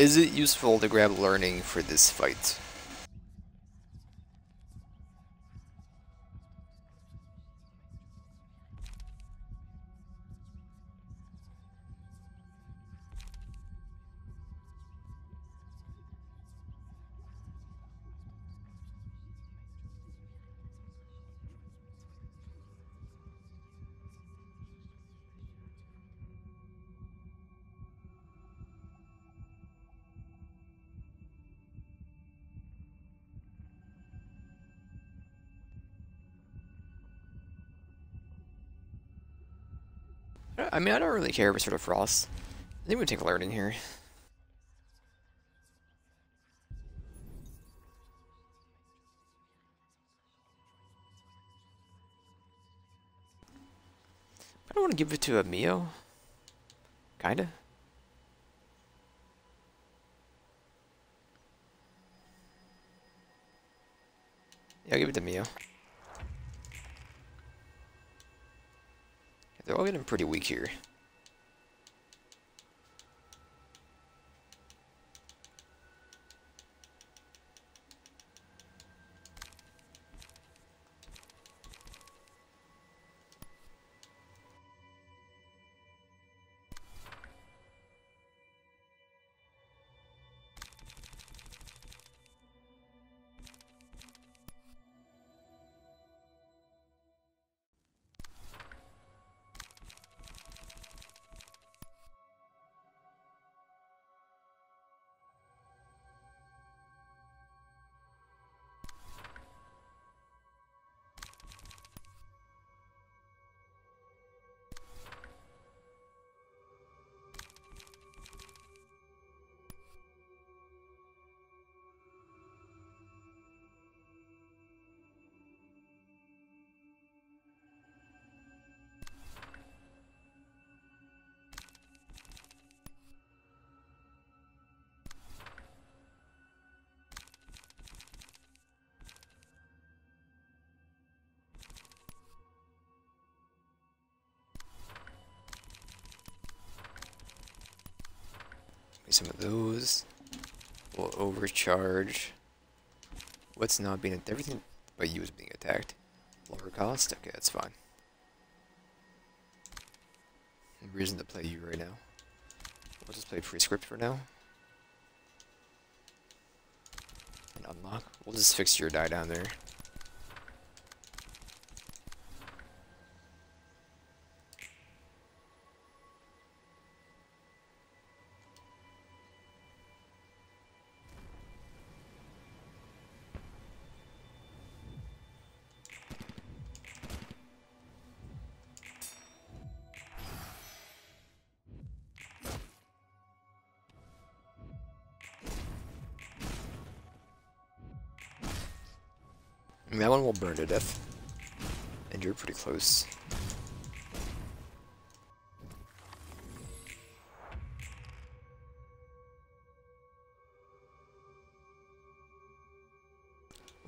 Is it useful to grab learning for this fight? I mean, I don't really care if it's sort of frost. I think we take a learning here. I don't want to give it to a Mio. Kinda. Yeah, I'll give it to Mio. They're all getting pretty weak here. Some of those. We'll overcharge. What's not being everything but you is being attacked. Lower cost? Okay, that's fine. No reason to play you right now. We'll just play pre-script for now. And unlock. We'll just fix your die down there. That one will burn to death. And you're pretty close.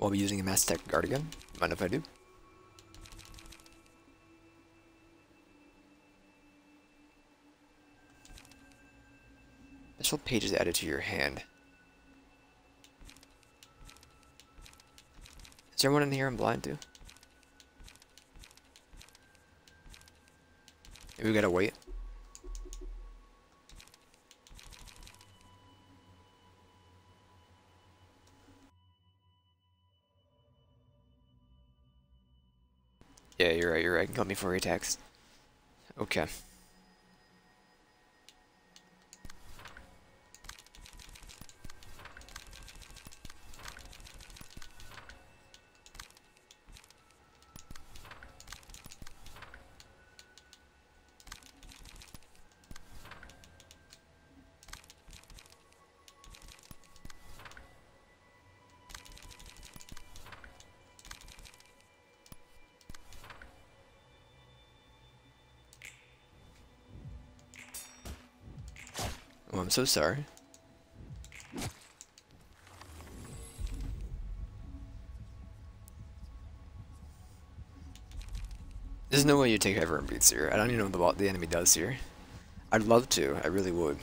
I'll be using a Mass Tech Guardian. Mind if I do? Special page is added to your hand. There anyone in here I'm blind to? Maybe we gotta wait. Yeah, you're right, you're right. Cut me for your attacks. Okay. So sorry. There's no way you take everyone beats here. I don't even know what the enemy does here. I'd love to. I really would.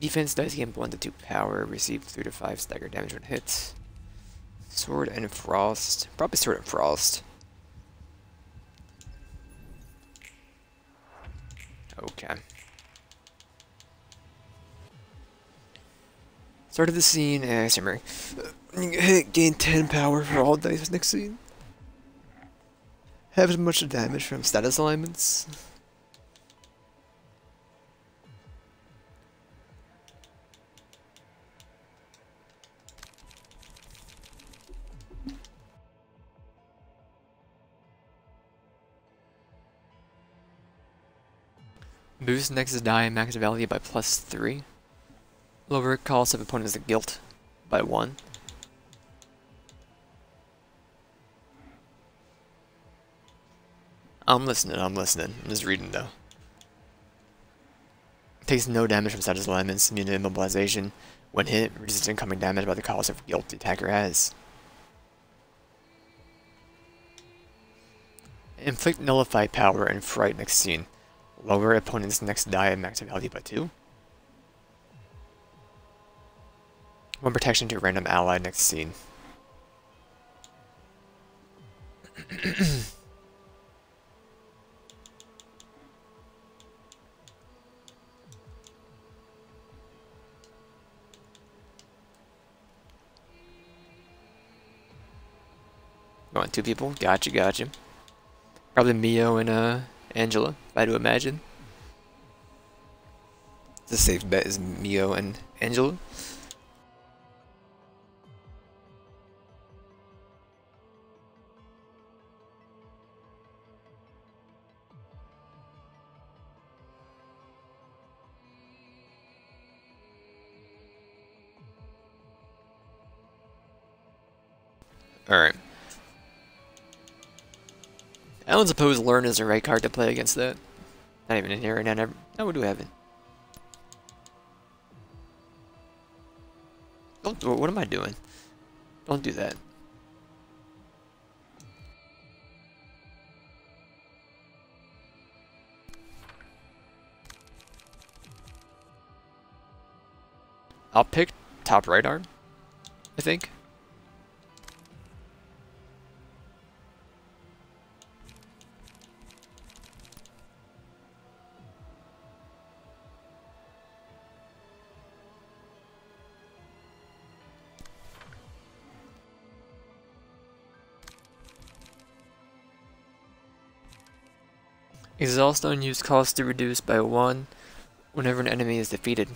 Defense dice gain 1 to 2 power, receive 3 to 5 stagger damage when hits. Sword and Frost. Probably Sword and Frost. Okay. Start of the scene, eh, Simmer. Hit, gain 10 power for all dice next scene. Have as much damage from status ailments. Boost next die max value by plus 3. Lower cost of opponent's guilt by 1. I'm listening, I'm listening. I'm just reading though. Takes no damage from status ailments, immune to immobilization. When hit, resists incoming damage by the cost of guilt the attacker has. Inflict nullify power and fright next scene. Lower opponent's next die max value by 2. One protection to random ally next scene. Going two people? Gotcha, gotcha. Probably Mio and uh, Angela, I do imagine. The safe bet is Mio and Angela. Alright. I don't suppose Learn is the right card to play against that. Not even in here right now. Never, no, what do we have it? Don't. What am I doing? Don't do that. I'll pick top right arm. I think. Exhaust unused cost to reduce by 1 whenever an enemy is defeated.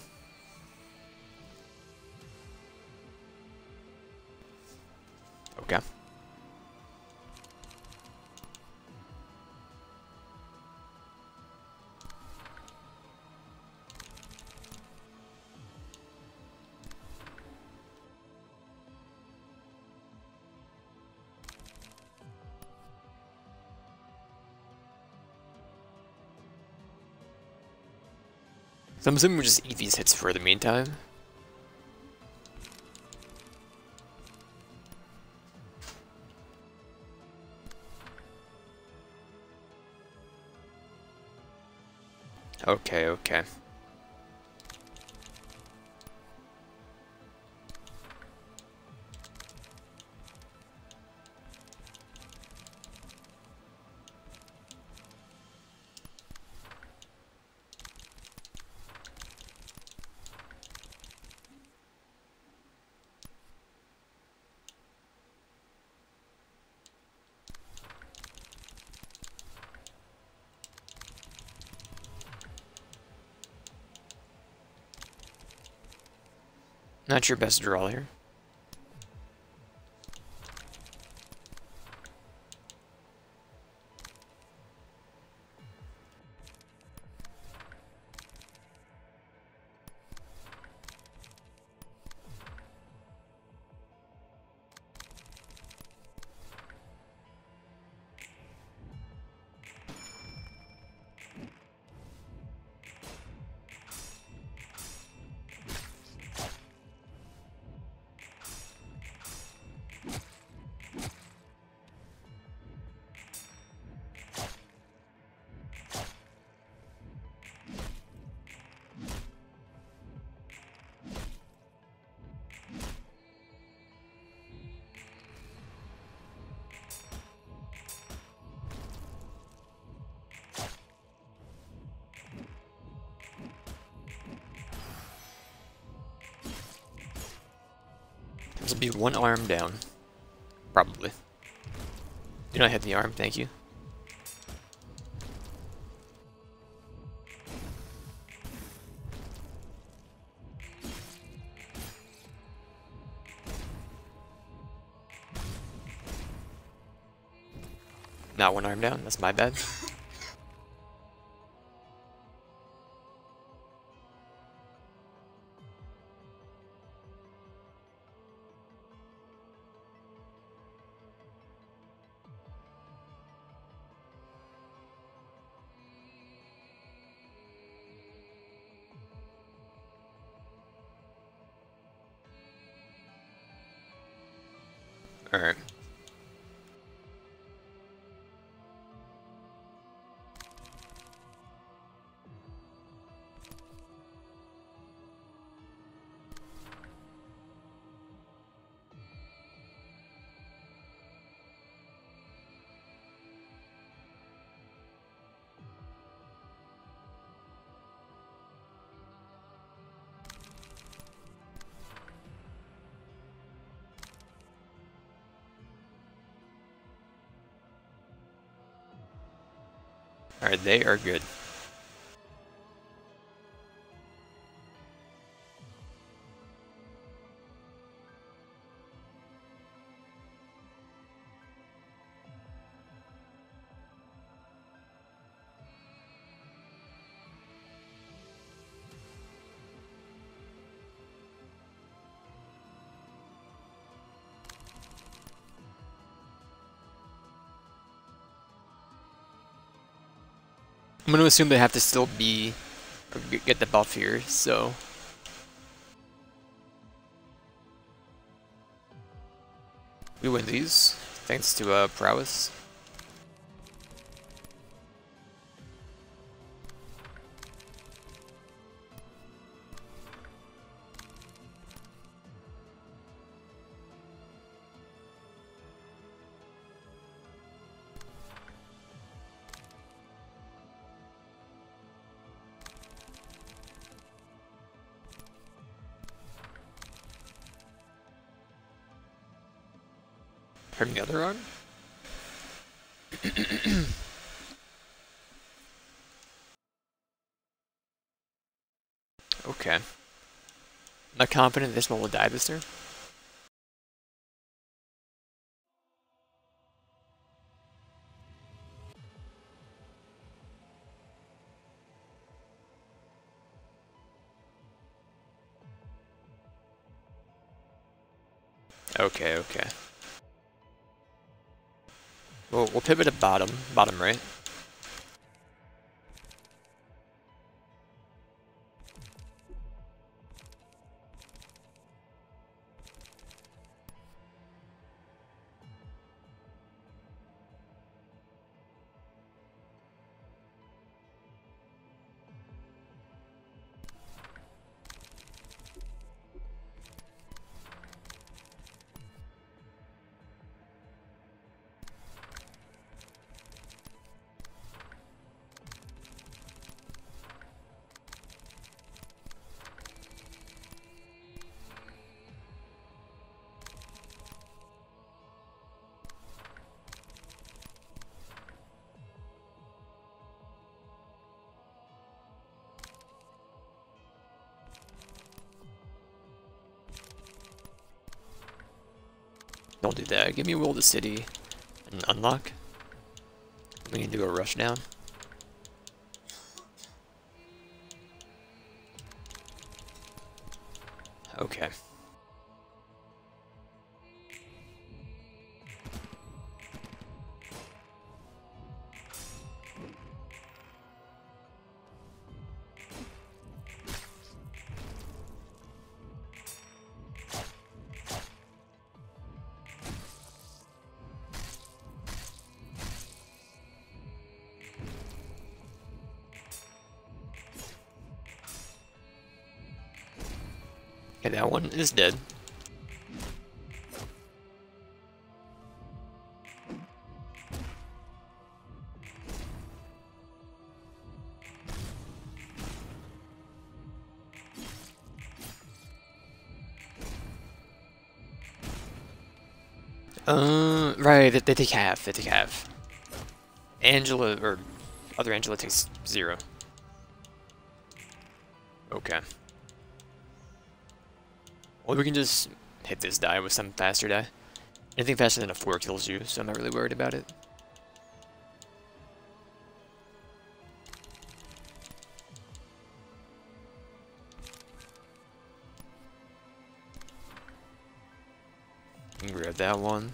So I'm assuming we just eat these hits for the meantime. Okay, okay. Not your best draw here. One arm down. Probably. You Do not hit the arm, thank you. Not one arm down, that's my bad. They are good. I'm gonna assume they have to still be or get the buff here, so we win these thanks to uh, prowess. Confident this one will die this turn. Okay, okay. We'll, we'll pivot to bottom, bottom right. Give me Will the City and unlock. We need do a rush down. One is dead. Uh, right, they, they take half, they take half. Angela, or other Angela takes zero. Okay. Well, we can just hit this die with some faster die. Anything faster than a 4 kills you, so I'm not really worried about it. Grab that one.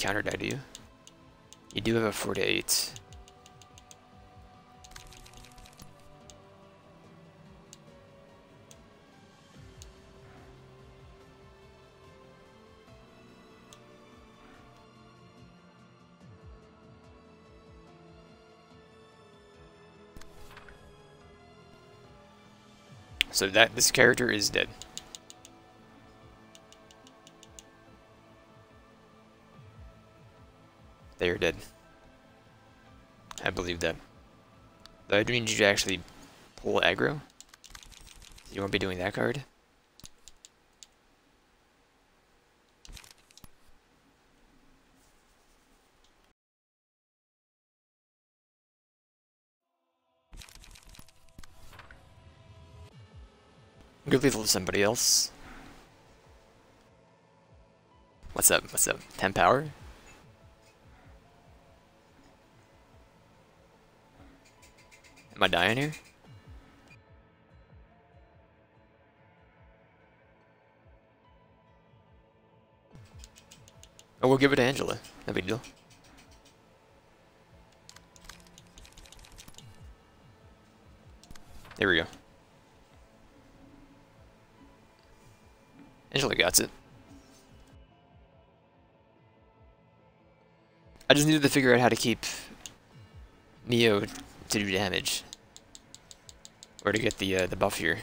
You don't have any counter die, do you? You do have a 4 to 8. So that this character is dead. I believe that. Though I do need you to actually pull aggro. You won't be doing that card? I'm it to somebody else. What's up? What's up? 10 power? Am I dying here? Oh, we'll give it to Angela. No big deal. There we go. Angela got it. I just needed to figure out how to keep Neo to do damage. Or to get the uh, the buff here.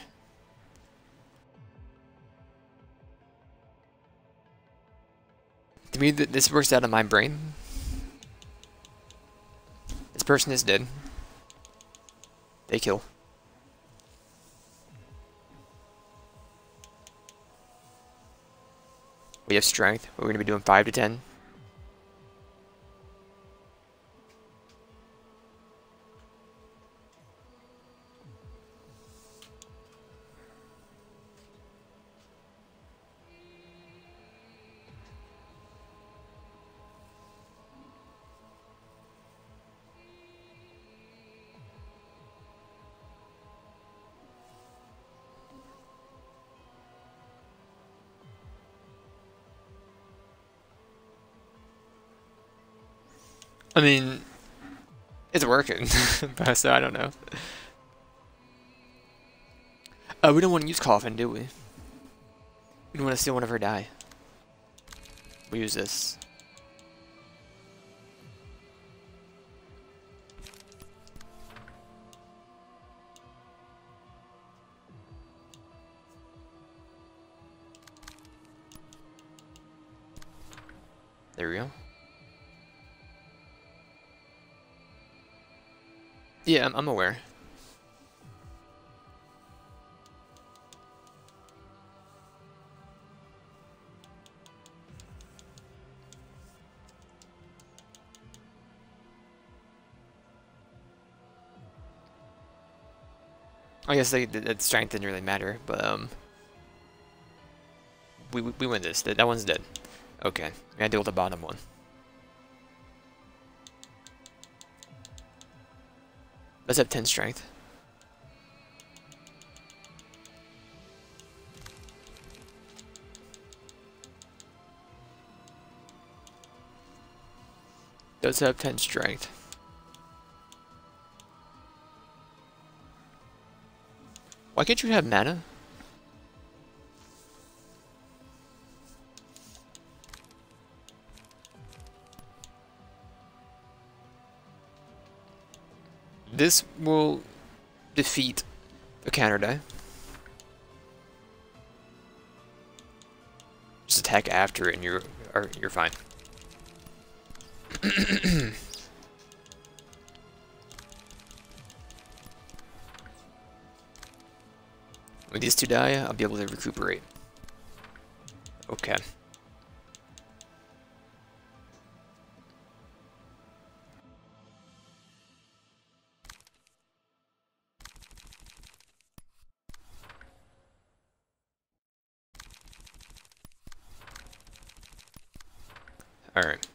To me, th this works out of my brain. This person is dead. They kill. We have strength. We're going to be doing 5 to 10. I mean, it's working, so I don't know. Uh, we don't want to use Coffin, do we? We don't want to steal one of her die. We use this. There we go. Yeah, I'm, I'm aware. I guess they, the, the strength didn't really matter, but um, we we win this. That, that one's dead. Okay, we gotta deal with the bottom one. Let's have 10 strength. Does have 10 strength. Why can't you have mana? This will defeat a counter die. Just attack after it and you're you're fine. When these two die, I'll be able to recuperate. Okay. Alright.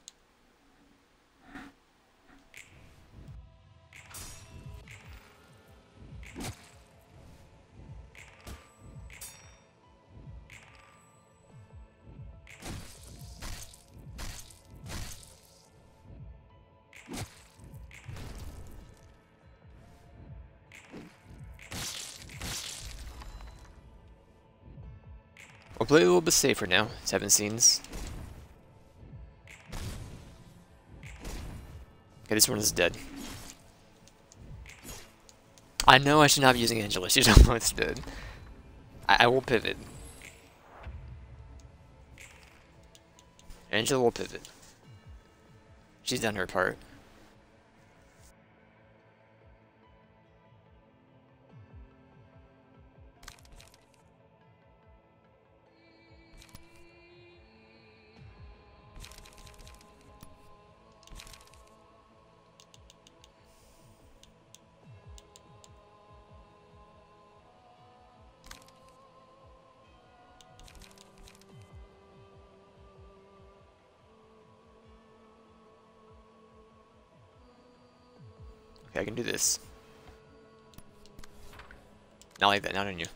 We'll play a little bit safer now. Seven scenes. Okay, this one is dead. I know I should not be using Angela. She's almost dead. I, I will pivot. Angela will pivot. She's done her part. This. Not like that, not on you.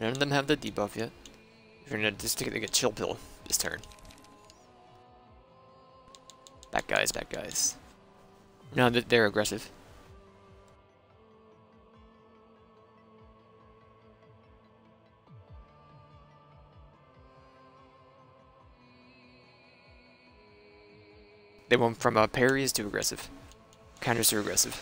None of them have the debuff yet. You're gonna just take a chill pill this turn. Back guys, back guys. No, they're aggressive. They went from uh, parries to aggressive. Counters to aggressive.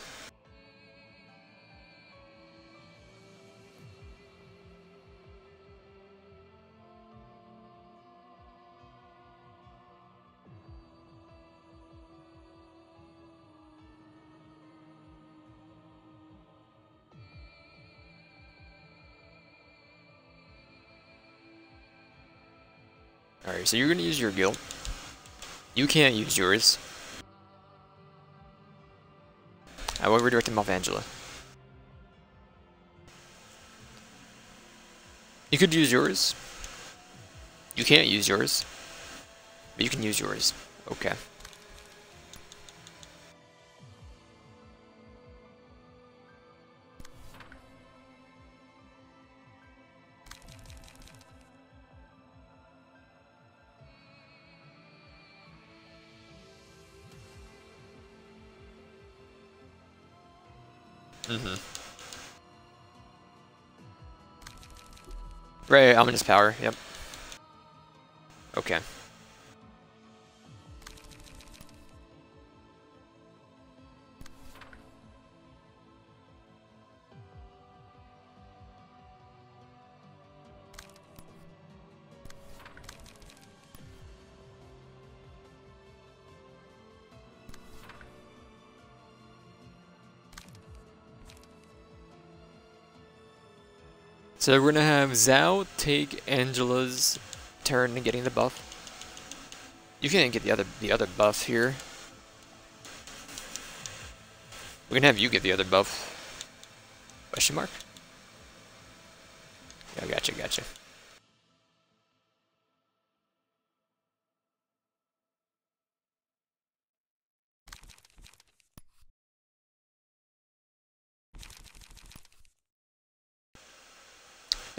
Alright, so you're gonna use your guild. You can't use yours. I will redirect him off Angela. You could use yours. You can't use yours. But you can use yours. Okay. Right, ominous power, yep. Okay. So we're gonna have Zhao take Angela's turn and getting the buff. You can't get the other the other buff here. We're gonna have you get the other buff. Question mark? Yeah, gotcha, gotcha.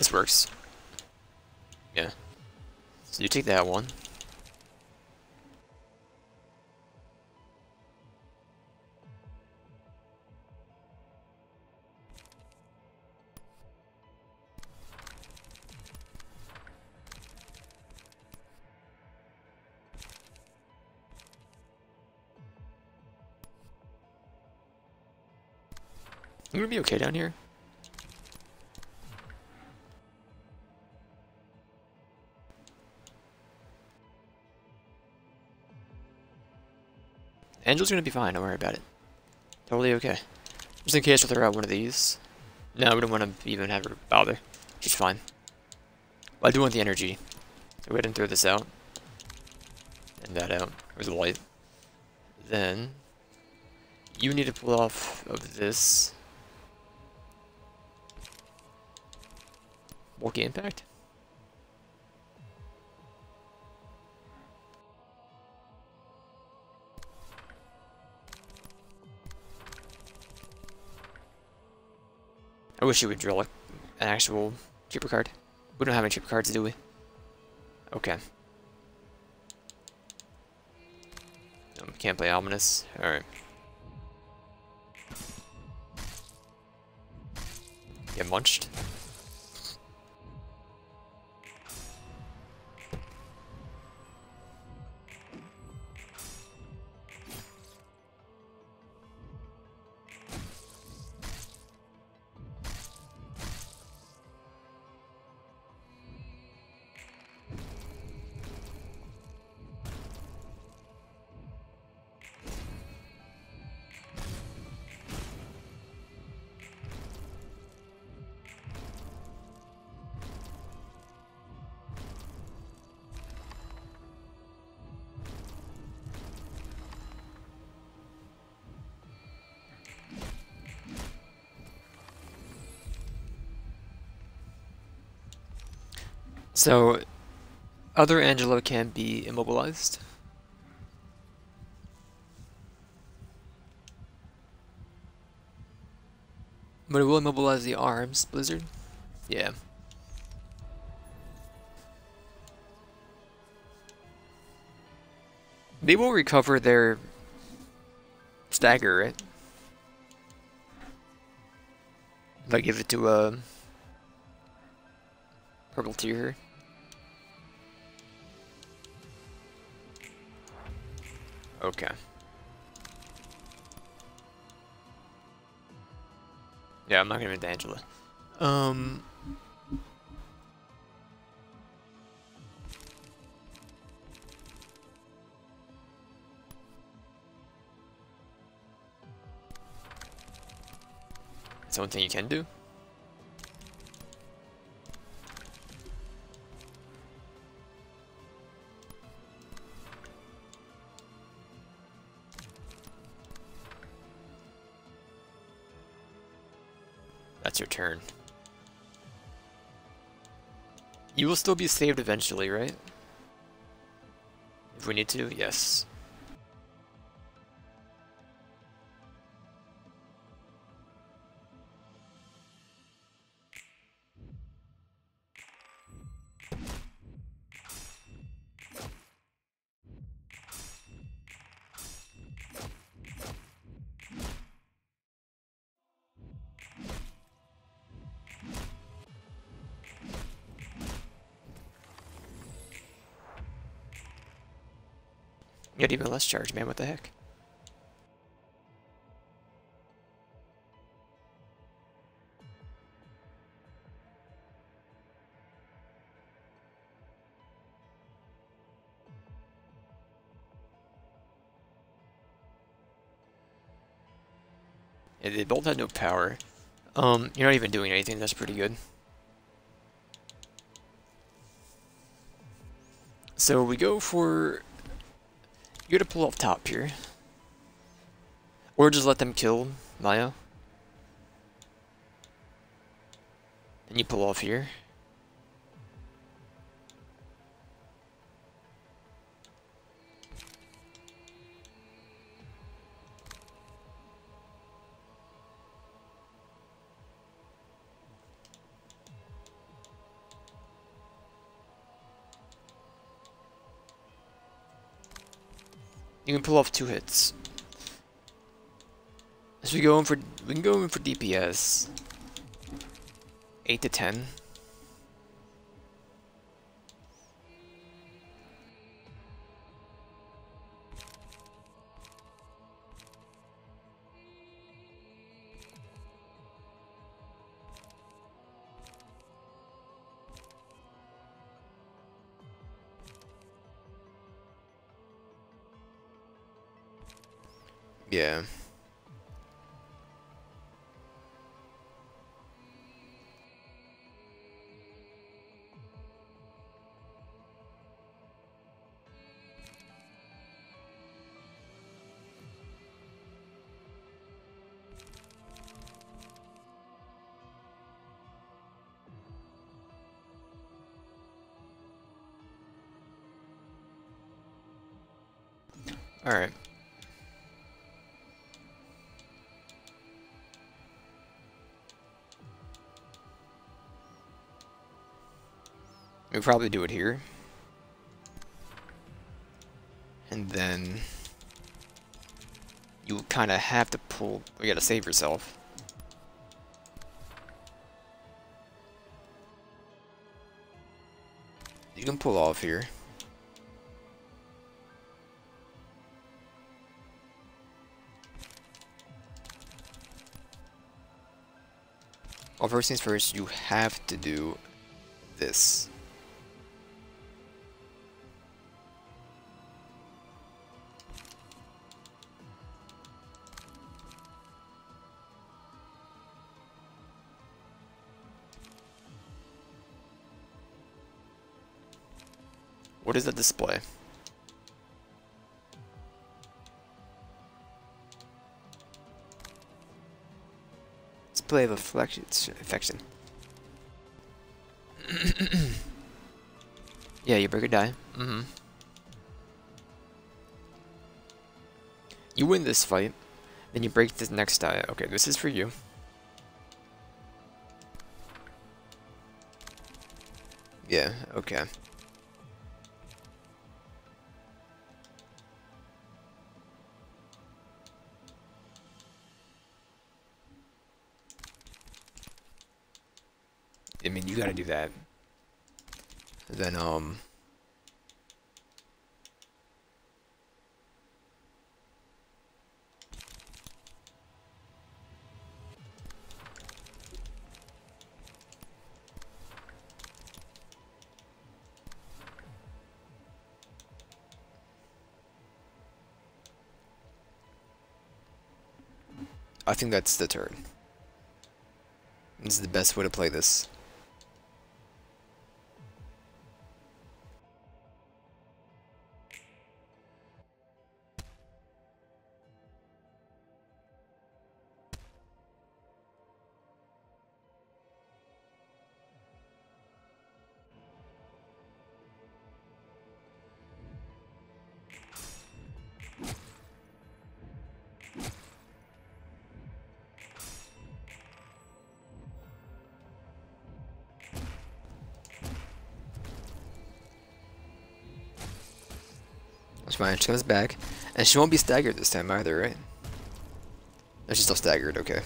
This works. Yeah. So you take that one. I'm gonna be okay down here? Angel's gonna be fine, don't worry about it. Totally okay. Just in case we'll throw out one of these. No, we don't want to even have her bother. She's fine. But I do want the energy. So ahead and throw this out. And that out. Where's the light? Then you need to pull off of this. Bulky impact? I wish you would drill an actual cheaper card. We don't have any cheaper cards, do we? Okay. Um, can't play Ominous. Alright. Get munched. So, other Angelo can be immobilized. But it will immobilize the arms, Blizzard. Yeah. They will recover their stagger, right? If I give it to a uh, purple tier. Okay. Yeah, I'm not gonna into Angela. Um. That's one thing you can do. That's your turn. You will still be saved eventually, right? If we need to, yes. Get even less charge, man. What the heck? Yeah, they both had no power. Um, you're not even doing anything. That's pretty good. So we go for you gotta pull off top here. Or just let them kill Maya. And you pull off here. You can pull off two hits. So we go in for we can go in for DPS. Eight to ten. Yeah. Alright. Probably do it here. And then you kind of have to pull, you gotta save yourself. You can pull off here. Well, first things first, you have to do this. What is the display? Display of affection. yeah, you break a die. Mm-hmm. You win this fight, then you break this next die. Okay, this is for you. Yeah, okay. Do that. Then, um... I think that's the turn. This is the best way to play this. That's fine, she comes back. And she won't be staggered this time either, right? No, she's still staggered, okay.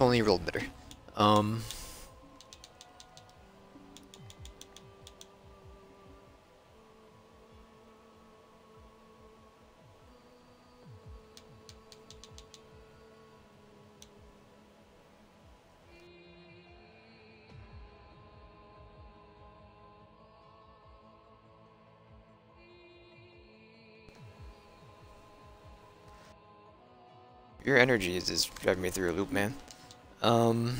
Only rolled better. Um... Your energy is just driving me through a loop, man. Um...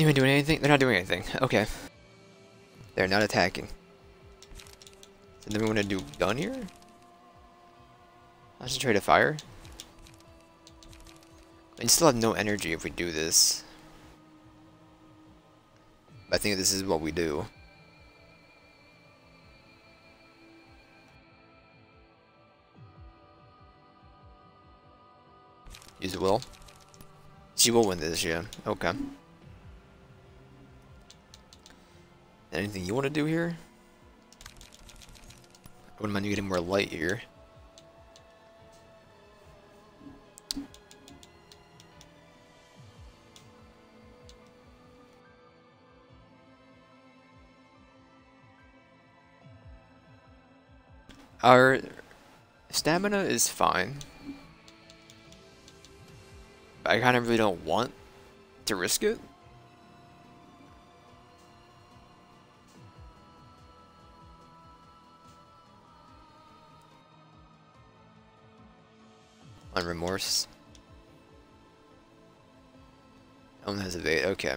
Even doing anything? They're not doing anything. Okay. They're not attacking. So then we want to do done here? Concentrate a fire? I still have no energy if we do this. I think this is what we do. Use will. She will win this, yeah. Okay. Anything you want to do here? I wouldn't mind getting more light here. Our stamina is fine. I kind of really don't want to risk it. On remorse. Has evade. Okay.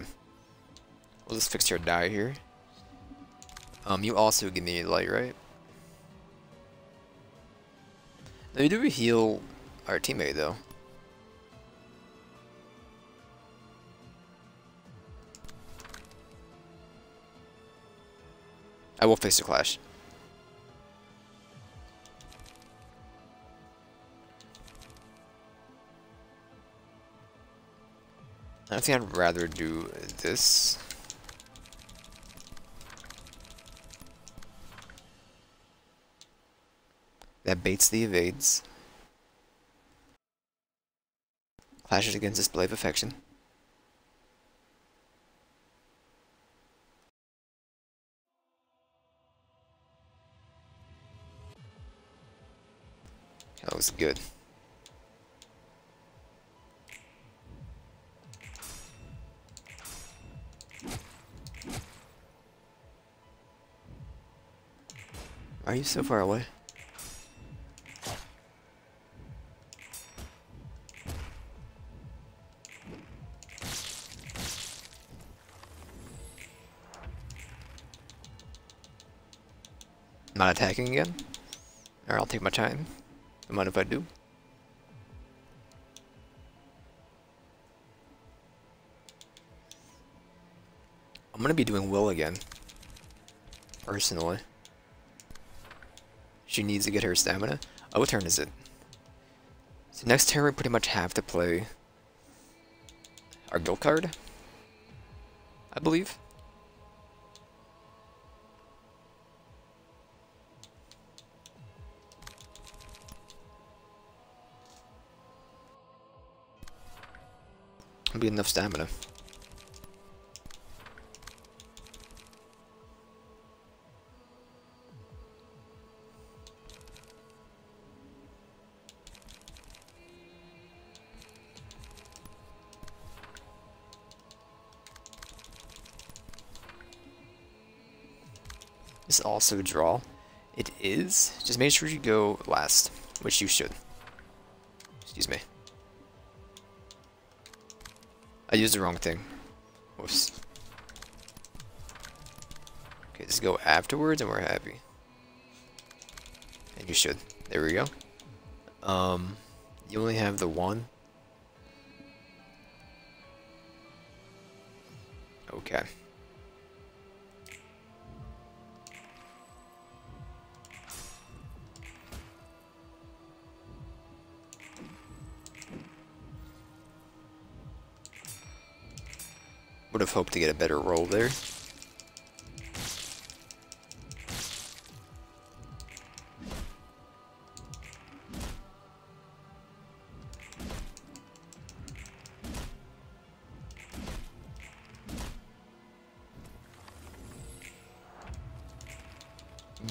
We'll just fix your die here. Um, you also give me light, right? You do heal our teammate though. I will face the clash. I think I'd rather do this. That baits the evades. Clashes against display of affection. That was good. Are you so far away? Not attacking again? Or I'll take my time. Don't mind if I do. I'm gonna be doing Will again. Personally. She needs to get her stamina. Oh, what turn is it? So next turn we pretty much have to play our guild card. I believe. Be enough stamina. This also draw. It is. Just make sure you go last, which you should. I used the wrong thing. Whoops. Okay, just go afterwards and we're happy. And you should. There we go. Um, you only have the one. Hoped to get a better roll there.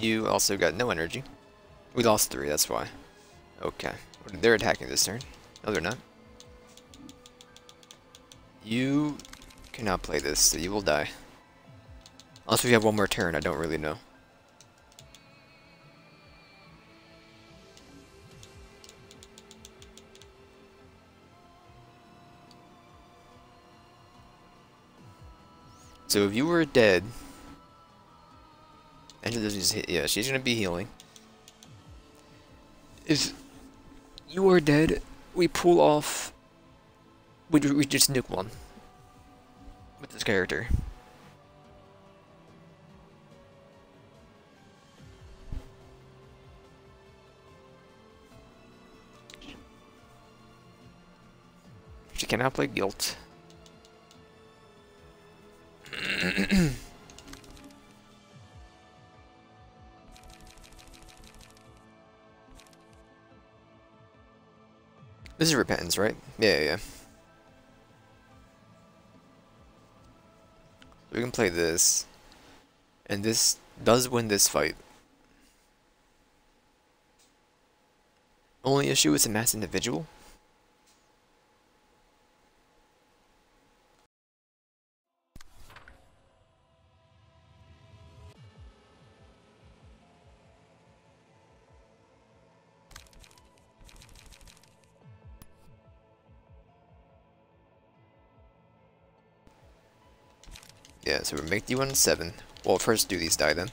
You also got no energy. We lost three, that's why. Okay. They're attacking this turn. No, they're not. You cannot play this, you will die. Unless we have one more turn, I don't really know. So if you were dead, and doesn't yeah, she's gonna be healing. If you are dead, we pull off. We we just nuke one with this character. She cannot play guilt. this is repentance, right? Yeah, yeah. We can play this. And this does win this fight. Only issue is a mass individual? Yeah, so we make D1 and 7. Well, first do these die then.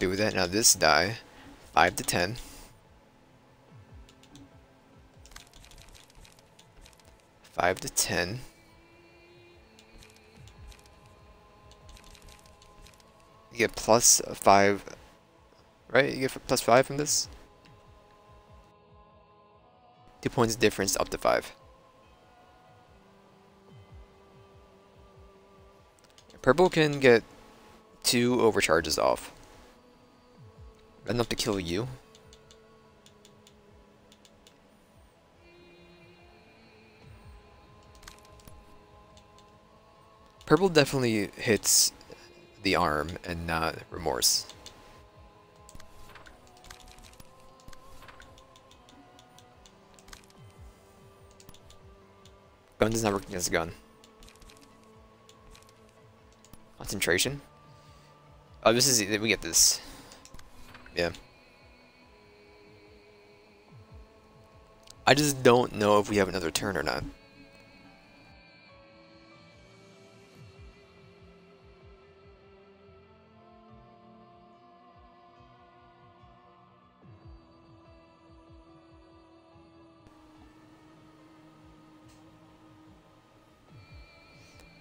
Happy with that. Now this die, 5 to 10. Five to ten. You get plus five, right? You get plus five from this? Two points difference up to five. Purple can get two overcharges off. Enough to kill you. Purple definitely hits the arm and not remorse. Gun does not work against a gun. Concentration. Oh, this is we get this. Yeah. I just don't know if we have another turn or not.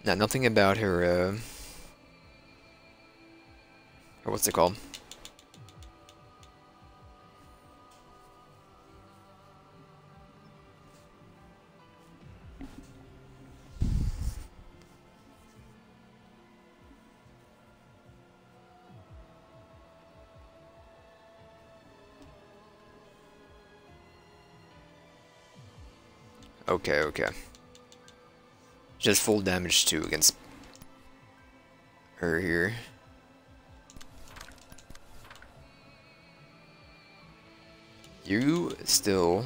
Now, nothing about her, uh, or what's it called? Okay, okay. Just full damage too against her here. You still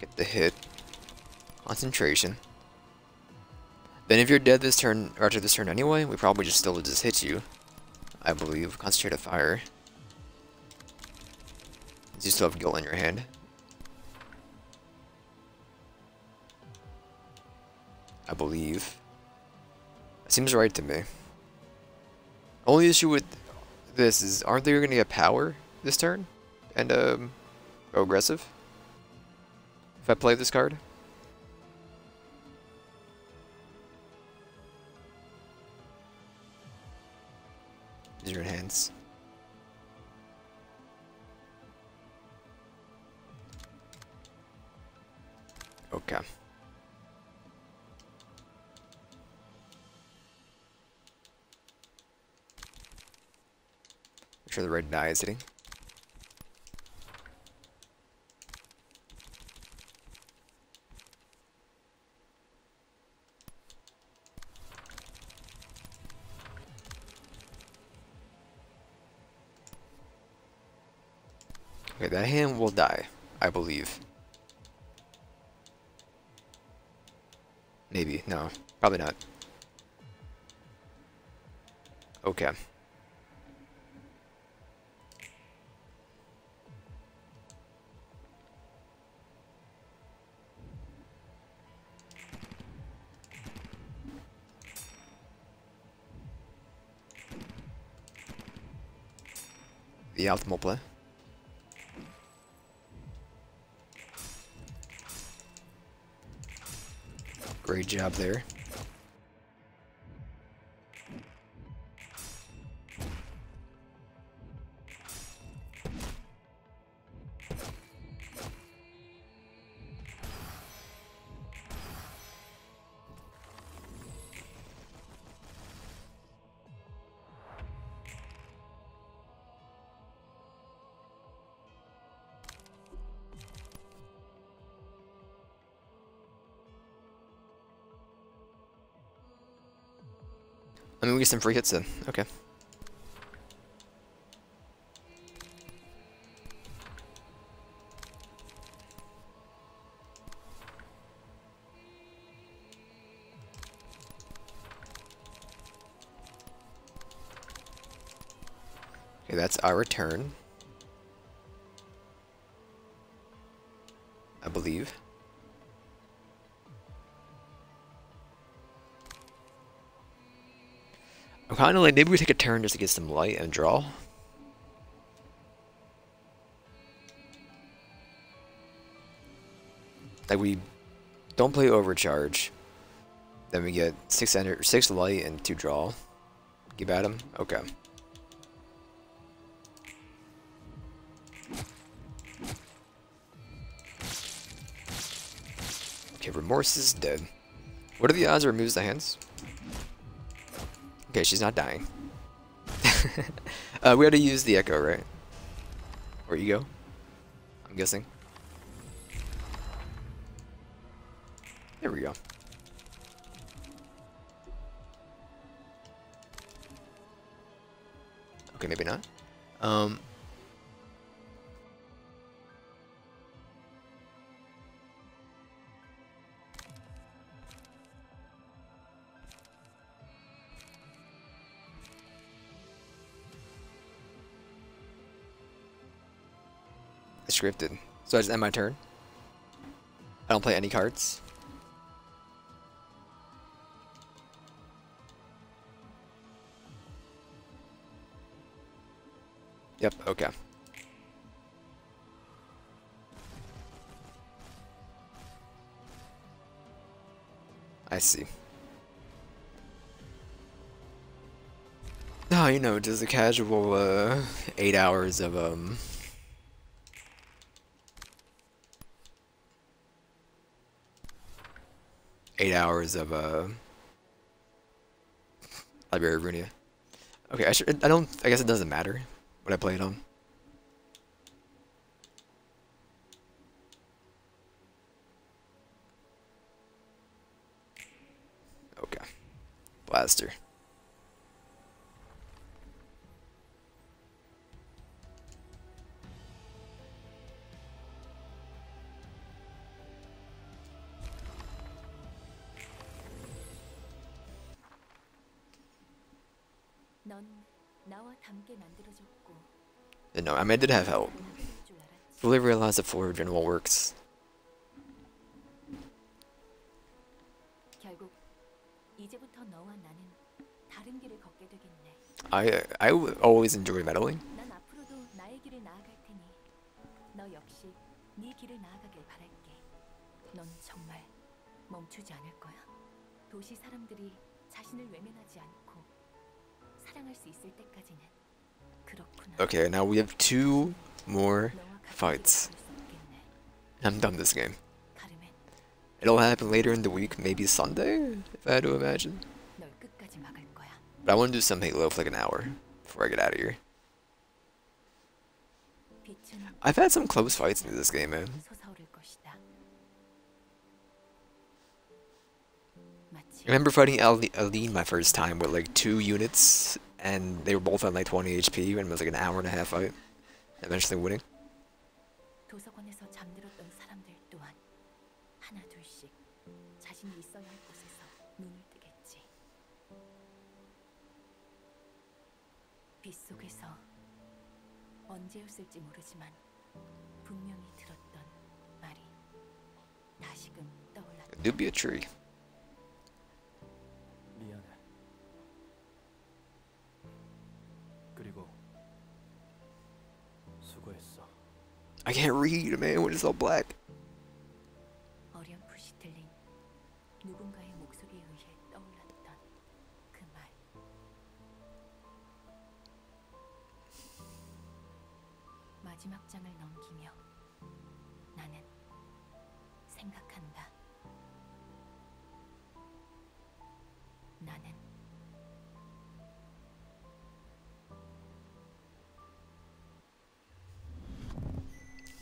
get the hit. Concentration. Then if you're dead this turn, or after this turn anyway, we probably just still just hit you. I believe. Concentrate fire. You still have Gil in your hand. I believe. Seems right to me. Only issue with this is, aren't they going to get power this turn? And, um, go aggressive? If I play this card? These are hands. Okay. Sure the red die is hitting. Okay, that hand will die, I believe. Maybe, no, probably not. Okay. The optimal play. Great job there. Get some free hits then. Okay. Okay, that's our turn. Kind of like, maybe we take a turn just to get some light and draw. Like we don't play overcharge. Then we get six enter six light and two draw. Give at him. Okay. Okay, remorse is dead. What are the odds it removes the hands? Okay, she's not dying. uh, we had to use the echo, right? Or ego? I'm guessing. There we go. Okay, maybe not. Um, scripted. So I just end my turn. I don't play any cards. Yep, okay. I see. No, you know, just a casual, uh, eight hours of, um, eight hours of uh Library of Ruina. Okay, I should I don't I guess it doesn't matter what I play it on. Okay. Blaster. And no, I mean I did have help. 나를 줄 알았지. Fully realized the floor general works. 결국 이제부터 너와 나는 다른 길을 걷게 되겠네. I I w- always enjoy meddling. 난 앞으로도 나의 길을 나아갈 테니 너 역시 네 길을 나아가길 바랄게. 넌 정말 멈추지 않을 거야. 도시 사람들이 자신을 외면하지 않고 사랑할 수 있을 때까지는 그렇구나. Okay, now we have two more fights. I'm done this game. It'll happen later in the week, maybe Sunday, if I had to imagine. But I want to do some Halo for like an hour before I get out of here. I've had some close fights in this game, man. Remember fighting Aline my first time with like two units and they were both on like 20 HP, and it was like an hour and a half fight. Eventually winning. 도서관에서 잠들었던 사람들 또한 하나 둘씩 자신이 있어야 할 곳에서 눈을 뜨겠지. 빗속에서 언제였을지 모르지만 분명히 들었던 말이 다시금 떠올랐다. Do be a tree. I can't read, man, when it's all black.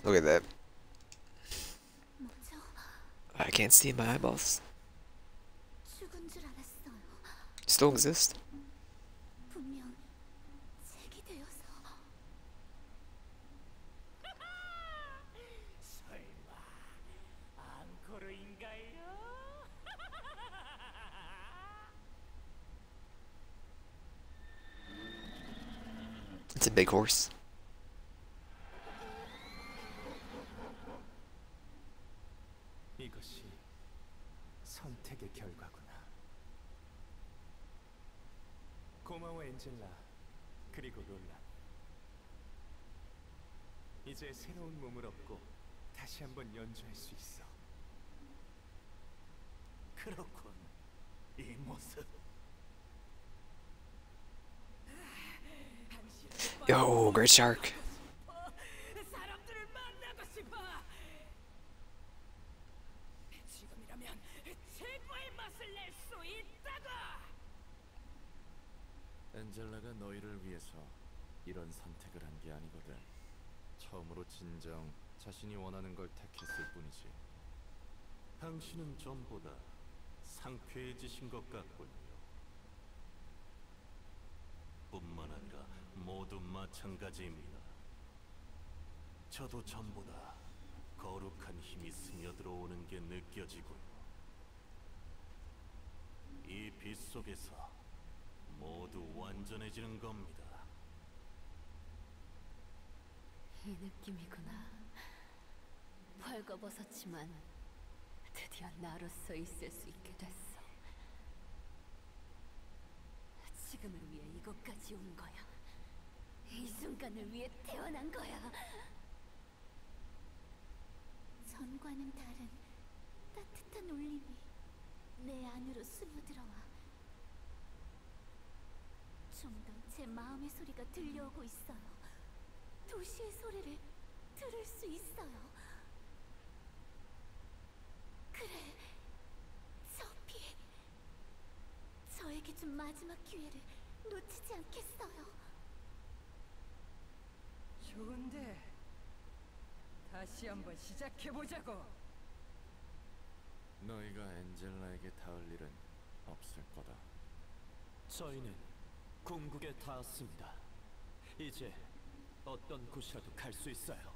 Look at that. I can't see my eyeballs. Still exist. It's a big horse. 새로운 몸을 얻고 다시 한번 연주할 수 있어. 그렇군. 이 모습. Yo, great shark. 사람들을 만나고 싶어. 지금이라면 최고의 맛을 낼 수 있다고. 엔젤라가 너희를 위해서 이런 진정 자신이 원하는 걸 택했을 뿐이지. 당신은 전보다 상쾌해지신 것 같군요. 뿐만 아니라 모두 마찬가지입니다. 저도 전보다 거룩한 힘이 스며들어오는 게 느껴지고요. 이 빛 속에서 모두 완전해지는 겁니다. 이 느낌이구나. 벌거벗었지만 드디어 나로서 있을 수 있게 됐어. 지금을 위해 이것까지 온 거야. 이 순간을 위해 태어난 거야. 전과는 다른 따뜻한 울림이 내 안으로 스며들어와. 좀 더 제 마음의 소리가 들려오고 있어요. 도시의 소리를 들을 수 있어요. 그래, 저 비. 저에게 준 마지막 기회를 놓치지 않겠어요. 좋은데 다시 한번 시작해 보자고. 너희가 엔젤라에게 닿을 일은 없을 거다. 저희는 궁극에 닿았습니다. 이제 어떤 곳이라도 갈 수 있어요.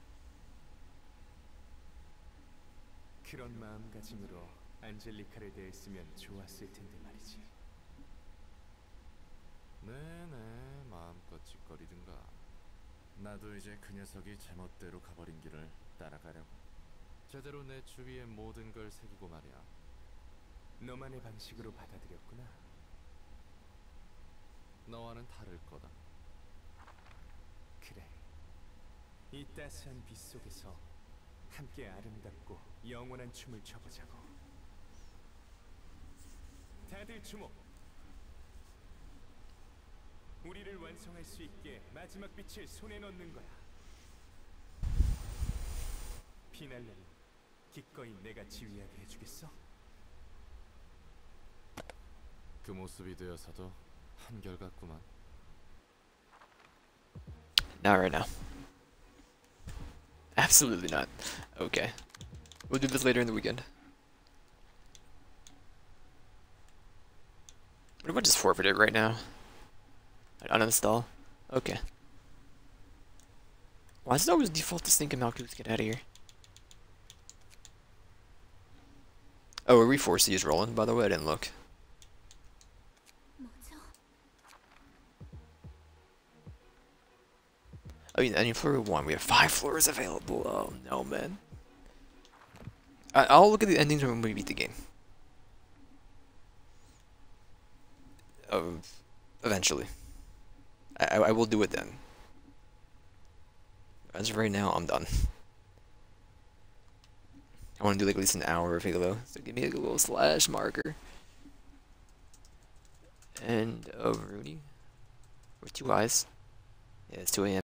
그런 마음가짐으로 안젤리카를 대했으면 좋았을 텐데 말이지. 네네 마음껏 짓거리든가. 나도 이제 그 녀석이 제멋대로 가버린 길을 따라가려고. 제대로 내 주위의 모든 걸 새기고 말이야. 너만의 방식으로 받아들였구나. 너와는 다를 거다. 그래. 이 따스한 빛 속에서 함께 아름답고 영원한 춤을 춰보자고. 다들 주목. 우리를 완성할 수 있게 마지막 빛을 손에 넣는 거야. 피날레는 기꺼이 내가 지휘하게 해주겠어? 그 모습이 되어서도 한결같구만. Not right now. Absolutely not. Okay. We'll do this later in the weekend. What if I just forfeit it right now? I uninstall? Okay. Why does it always default to Stink and? Get out of here. Oh, are we forced to use Roland, by the way? I didn't look. I mean, mean, floor one, we have five floors available. Oh no, man. I'll look at the endings when we beat the game. Oh, eventually. I, I will do it then. As of right now, I'm done. I want to do like at least an hour of Halo, so give me like a little slash marker. And uh, of Rooney with two eyes. Yeah, it's 2 a.m.